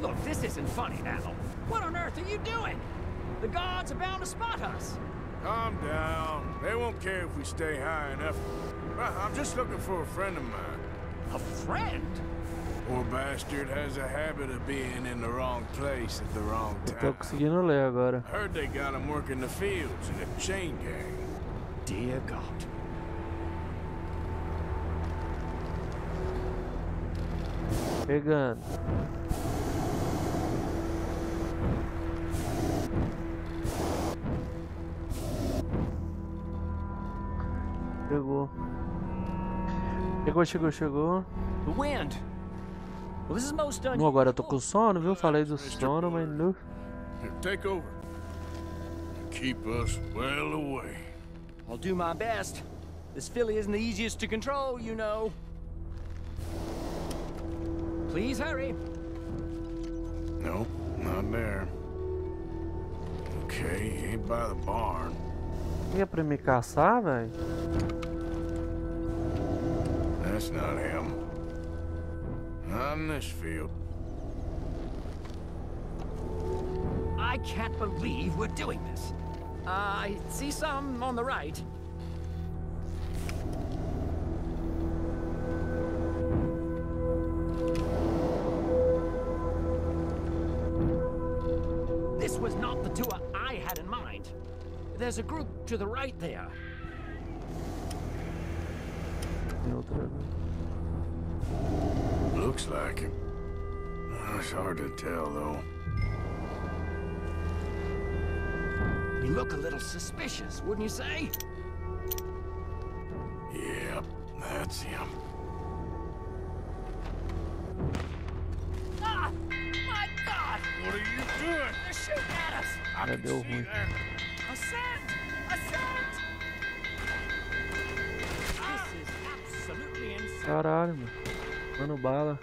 Look, this isn't funny now. What on earth are you doing? The guards are bound to spot us. Calm down. They won't care if we stay high enough. I- I'm just looking for a friend of mine. A friend? Poor bastard has a habit of being in the wrong place at the wrong time. conseguindo. Heard they got him working the fields in a chain gang. Dear God. Pegando. Chegou, chegou, chegou. Não, agora eu tô com sono, viu? Falei do sono, mas não. Take over. Keep us well away. I'll do my best. This filly isn't the easiest to control, you know. Please hurry. Nope, not there. Okay, ain't by the barn. Ia pra me caçar, velho? That's not him. Not in this field. I can't believe we're doing this. Uh, I see some on the right. This was not the tour I had in mind. There's a group to the right there. Tem outra. Looks like him. It's hard to tell, though. We look a little suspicious, wouldn't you say? Yep, that's him. Ah! My God! What are you doing? They're shooting at us! I Já can deu see ruim. Caralho, mano. Mano bala.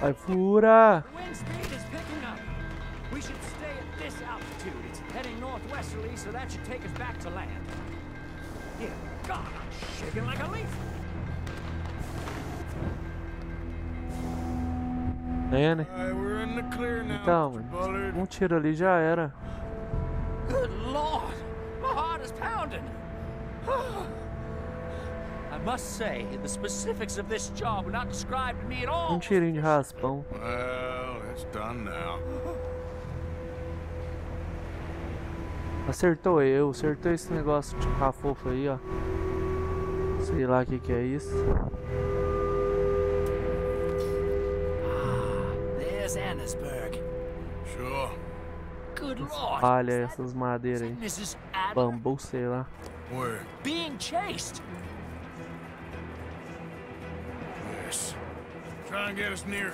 Vai, fura! So that should take us back to land. Dear God, I'm shaking like a leaf. É, né? Now, Então, mano. Um tiro ali já era. Good Lord! My heart is pounding. I must say, the specifics of this job were not described to me at all. Um tirinho de raspão. Well, it's done now. Acertou eu, acertou esse negócio de ficar fofo aí, ó. Sei lá o que que é isso. Palha essas madeiras aí. Bambu, sei lá. Being chased. Yes. Try and get us near.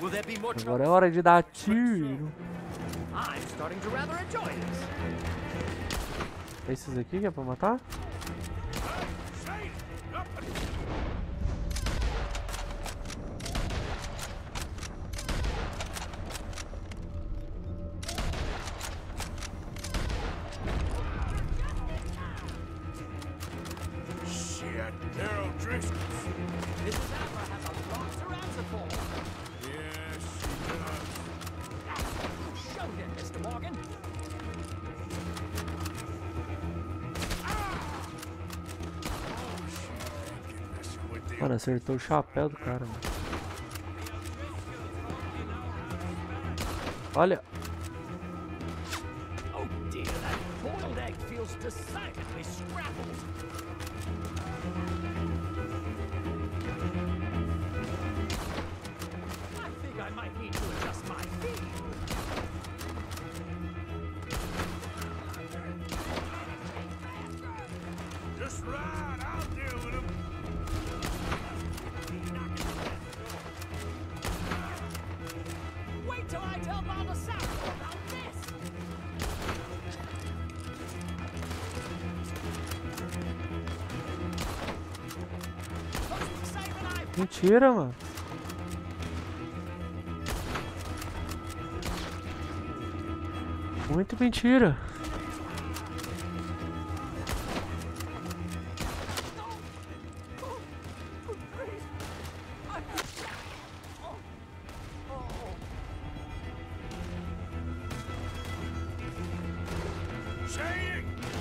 Will there be more Agora é hora de dar tiro. I'm starting to rather enjoy this. Esses aqui que é pra matar? Acertou o chapéu do cara, mano. Olha, Oh. I think I might need to adjust my feet. Mentira, mano. muito mentira.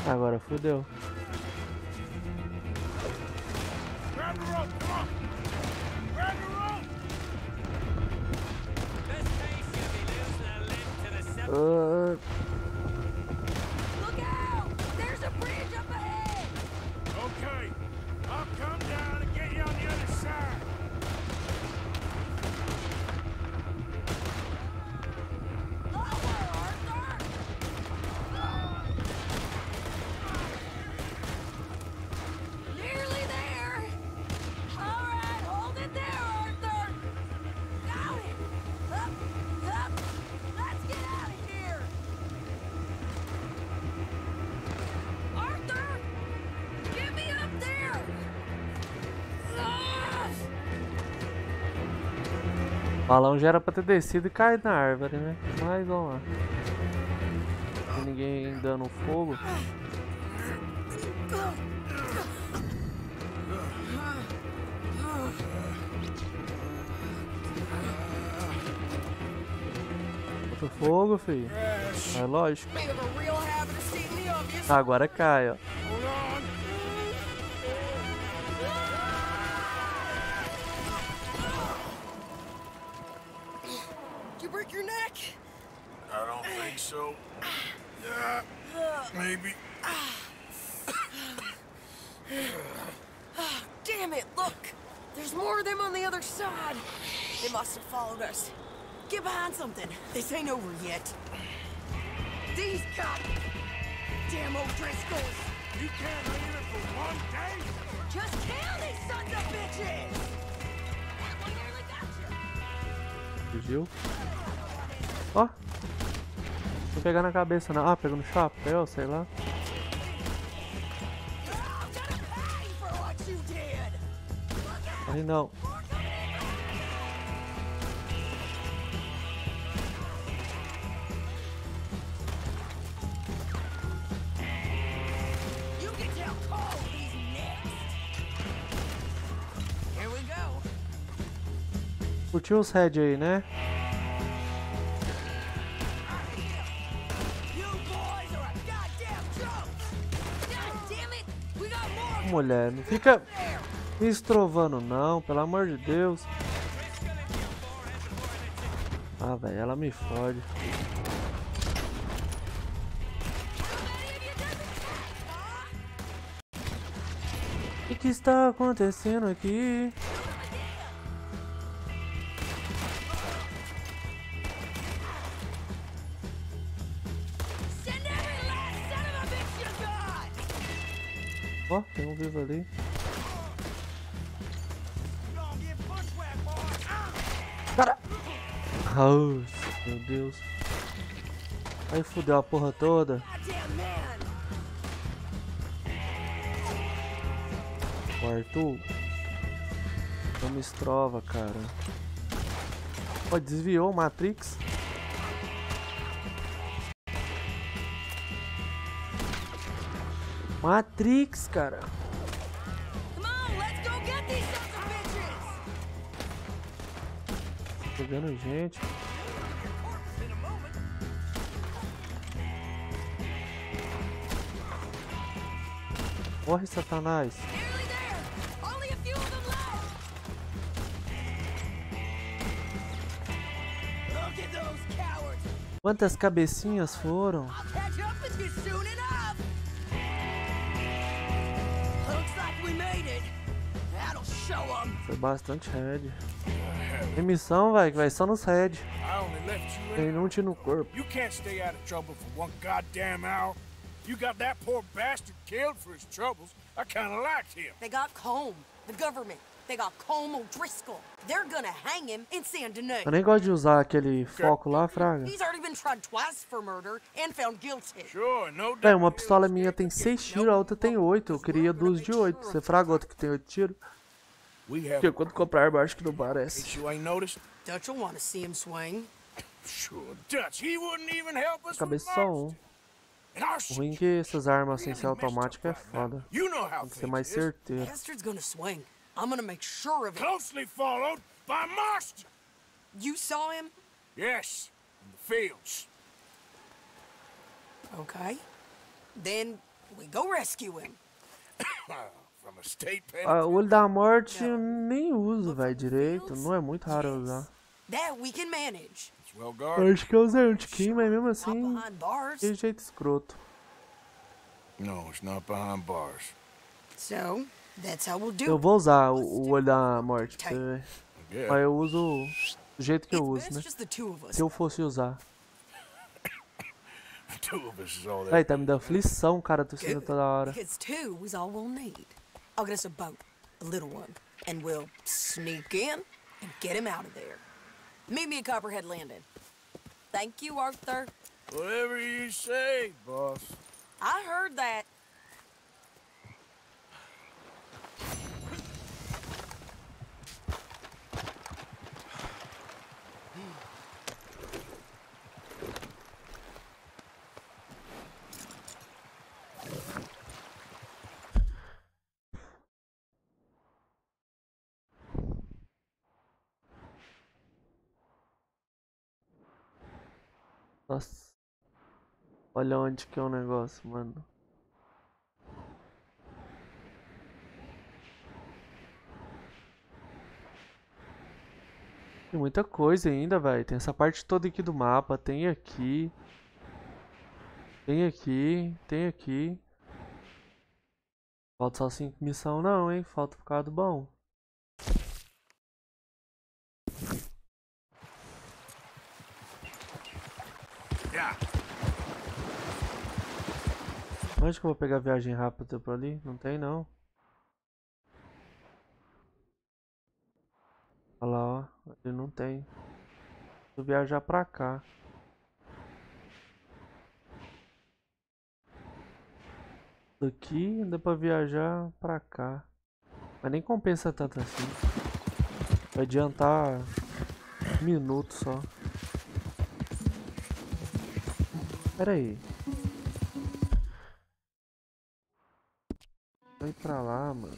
Agora fudeu. Balão já era pra ter descido e caído na árvore, né? Mas vamos lá. Tem ninguém dando fogo. Bota fogo, filho. É lógico. Obvious. Agora cai, ó. Maybe. Ah, damn it, look! There's more of them on the other side. They must have followed us. Get behind something. This ain't over yet. These cops! Damn O'Driscolls! You can't leave it for one day? Just kill these sons of bitches! That one nearly got you! Fugiu. Ó. Não pegar na cabeça, não. Ah, pegou no chapéu, sei lá. Aí não. Curtiu os head aí, né? Mulher, não fica me estrovando não, pelo amor de Deus. Ah, velho, ela me fode. O que, está acontecendo aqui? Meu Deus. Aí fudeu a porra toda. O Arthur. Me estrova, cara. Ó, desviou o Matrix. Matrix, cara. Pegando gente. Corre, Satanás. Quantas cabecinhas foram? Foi bastante head. Tem missão, vai, que vai só nos head. Tem in. inútil no corpo. You can't stay out of trouble for one goddamn hour. You got that poor bastard killed for his troubles. I kind of liked him. They got Combe, the government. They got Combe O'Driscoll. They're gonna hang him in Saint Denis. Eu nem gosto de usar aquele foco lá, fraga. He's already been tried twice for murder and found guilty. Sure, no Véi, uma pistola minha tem 6 tiros, a outra tem 8. Eu queria duas de 8. Você fraga outra que tem 8 tiros? We have Porque quando comprar arma, acho que não parece. You ain't noticed? Don't you want to see him swing? Sure, Dutch, he wouldn't even help us só um. O ruim é que essas armas sem ser automática é foda. You know how Tem que ser mais certeiro. Bastard's gonna swing. I'm gonna make sure of it. Closely followed by Most. You saw him? Yes, in the fields. Okay. Then we go rescue him. Ah, o olho da morte eu nem uso, velho, direito. Não é muito raro usar. That we can manage. It's well Eu acho que eu usei antiquinho, mas mesmo assim, de jeito escroto. No, it's not behind bars. So, that's how we'll do Eu vou usar o, o olho da morte. Mas eu uso do jeito que eu uso, né? Se eu fosse usar. That. tá me dando aflição, cara, tossindo toda hora. Because two is all we'll need. I'll get us a boat, a little one, and we'll sneak in and get him out of there. Meet me at Copperhead Landing. Thank you, Arthur. Whatever you say, boss. I heard that. Nossa. Olha onde que é o negócio, mano. Tem muita coisa ainda, velho. Tem essa parte toda aqui do mapa. Tem aqui. Tem aqui. Tem aqui. Falta só 5 missão não, hein? Falta por causa do bom. Onde que eu vou pegar viagem rápida por ali? Não tem não. Olha lá, ó. Ali não tem. Vou viajar pra cá. Daqui dá pra viajar pra cá. Mas nem compensa tanto assim. Vai adiantar um minuto só. Pera aí. Vai pra lá, mano.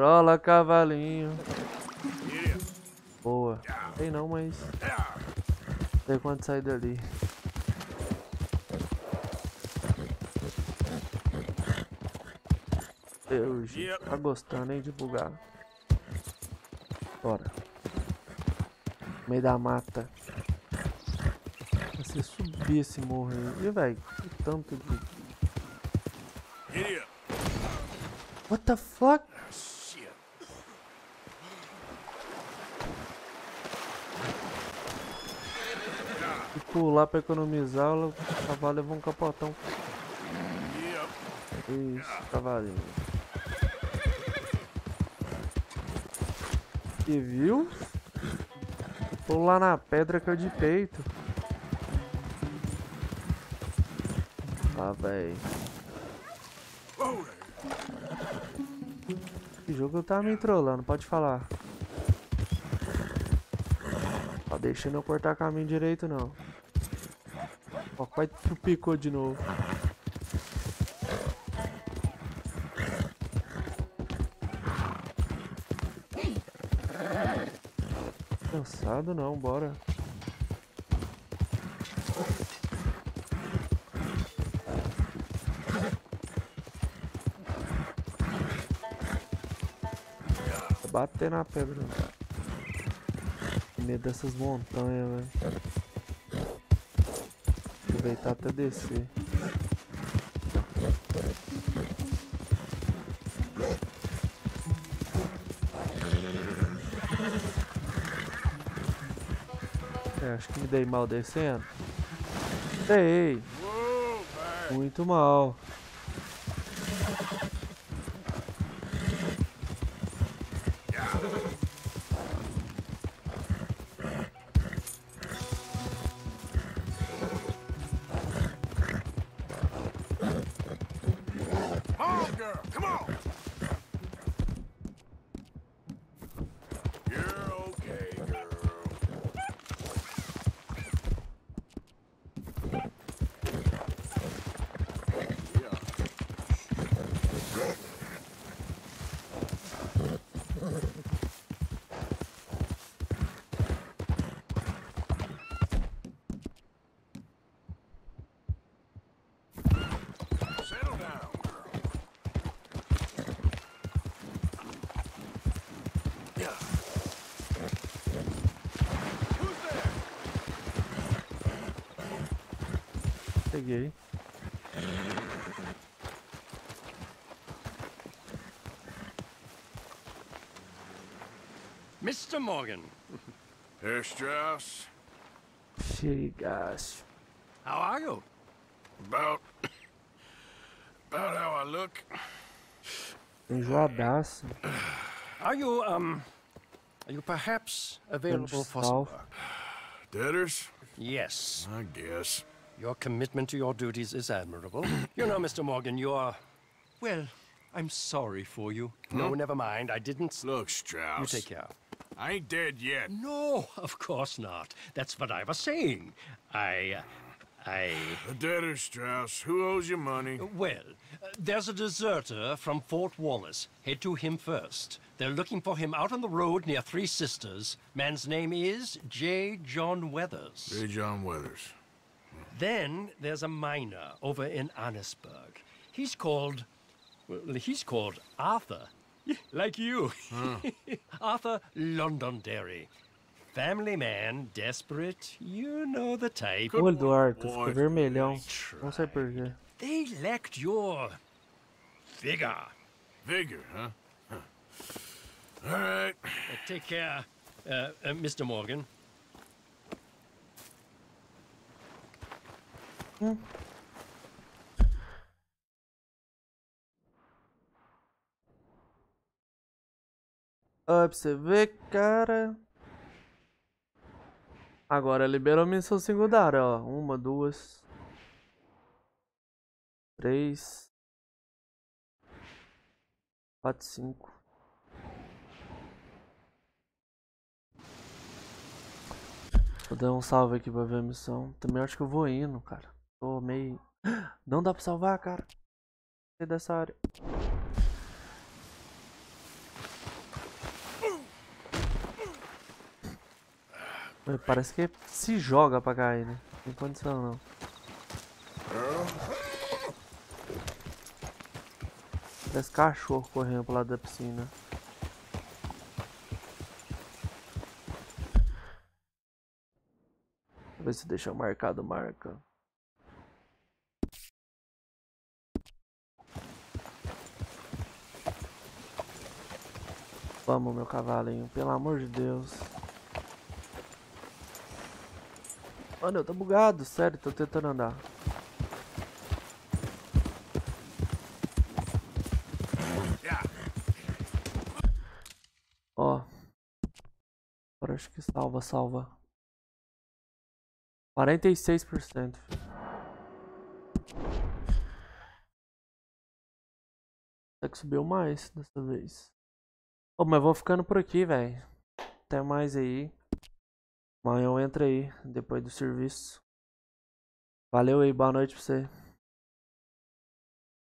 Trola, cavalinho. Boa. Tem não, mas. Tem quando sair dali. Eu, tá gostando, hein, de bugar. Bora. No meio da mata. Se subir esse morro aí. Ih, velho, tanto de. What the fuck? Shit. Se pular pra economizar, o cavalo levou um capotão. Isso, cavalinho. E viu? Pular na pedra que é de peito. Ah, véi. Que jogo tá me trolando, pode falar. Tá deixando eu cortar caminho direito não. Ó, quase picou de novo. Cansado não, bora. Bater na pedra. Medo dessas montanhas, velho. Aproveitar até descer. É, acho que me dei mal descendo. Dei. Muito mal. Mr. Morgan. Herr Strauss, Chegaço. How are you? about... about how I look. Enjoadaço. Are you, um... Are you perhaps available for some Salve. work? Debtors? Yes. I guess. Your commitment to your duties is admirable. you know, Mr. Morgan, you're... Well, I'm sorry for you. No, never mind. I didn't... Look, Strauss. You take care. I ain't dead yet. No, of course not. That's what I was saying. I... uh, I... The debtor, Strauss. Who owes you money? Well, uh, there's a deserter from Fort Wallace. Head to him first. They're looking for him out on the road near Three Sisters. Man's name is J. John Weathers. J. John Weathers. Then there's a miner over in Annisburg. He's called. Well, he's called Arthur. Like you. Arthur Londonderry. Family man, desperate. You know the type. O olho do ficou vermelhão. Não sei porquê. They lacked your vigor. Vigor, huh? huh. All right. Uh, take care, uh, uh, Mr. Morgan. Ó, pra você ver, cara. Agora liberou missão secundária, ó. Uma, duas. Três. Quatro, cinco. Vou dar um salve aqui pra ver a missão. Também acho que eu vou indo, cara. Tô meio. Não dá pra salvar, cara. Dessa área. Parece que se joga pra cair, né? Não tem condição não. Parece cachorro correndo pro lado da piscina. Eu ver se deixa marcado marca. Vamos, meu cavalinho, pelo amor de Deus. Mano, eu tô bugado, sério, tô tentando andar. Ó. Agora acho que salva, salva. 46%. filho. Até que subiu mais dessa vez. Ô, mas vou ficando por aqui, velho. Até mais aí. Amanhã eu entro aí, depois do serviço. Valeu aí, boa noite pra você.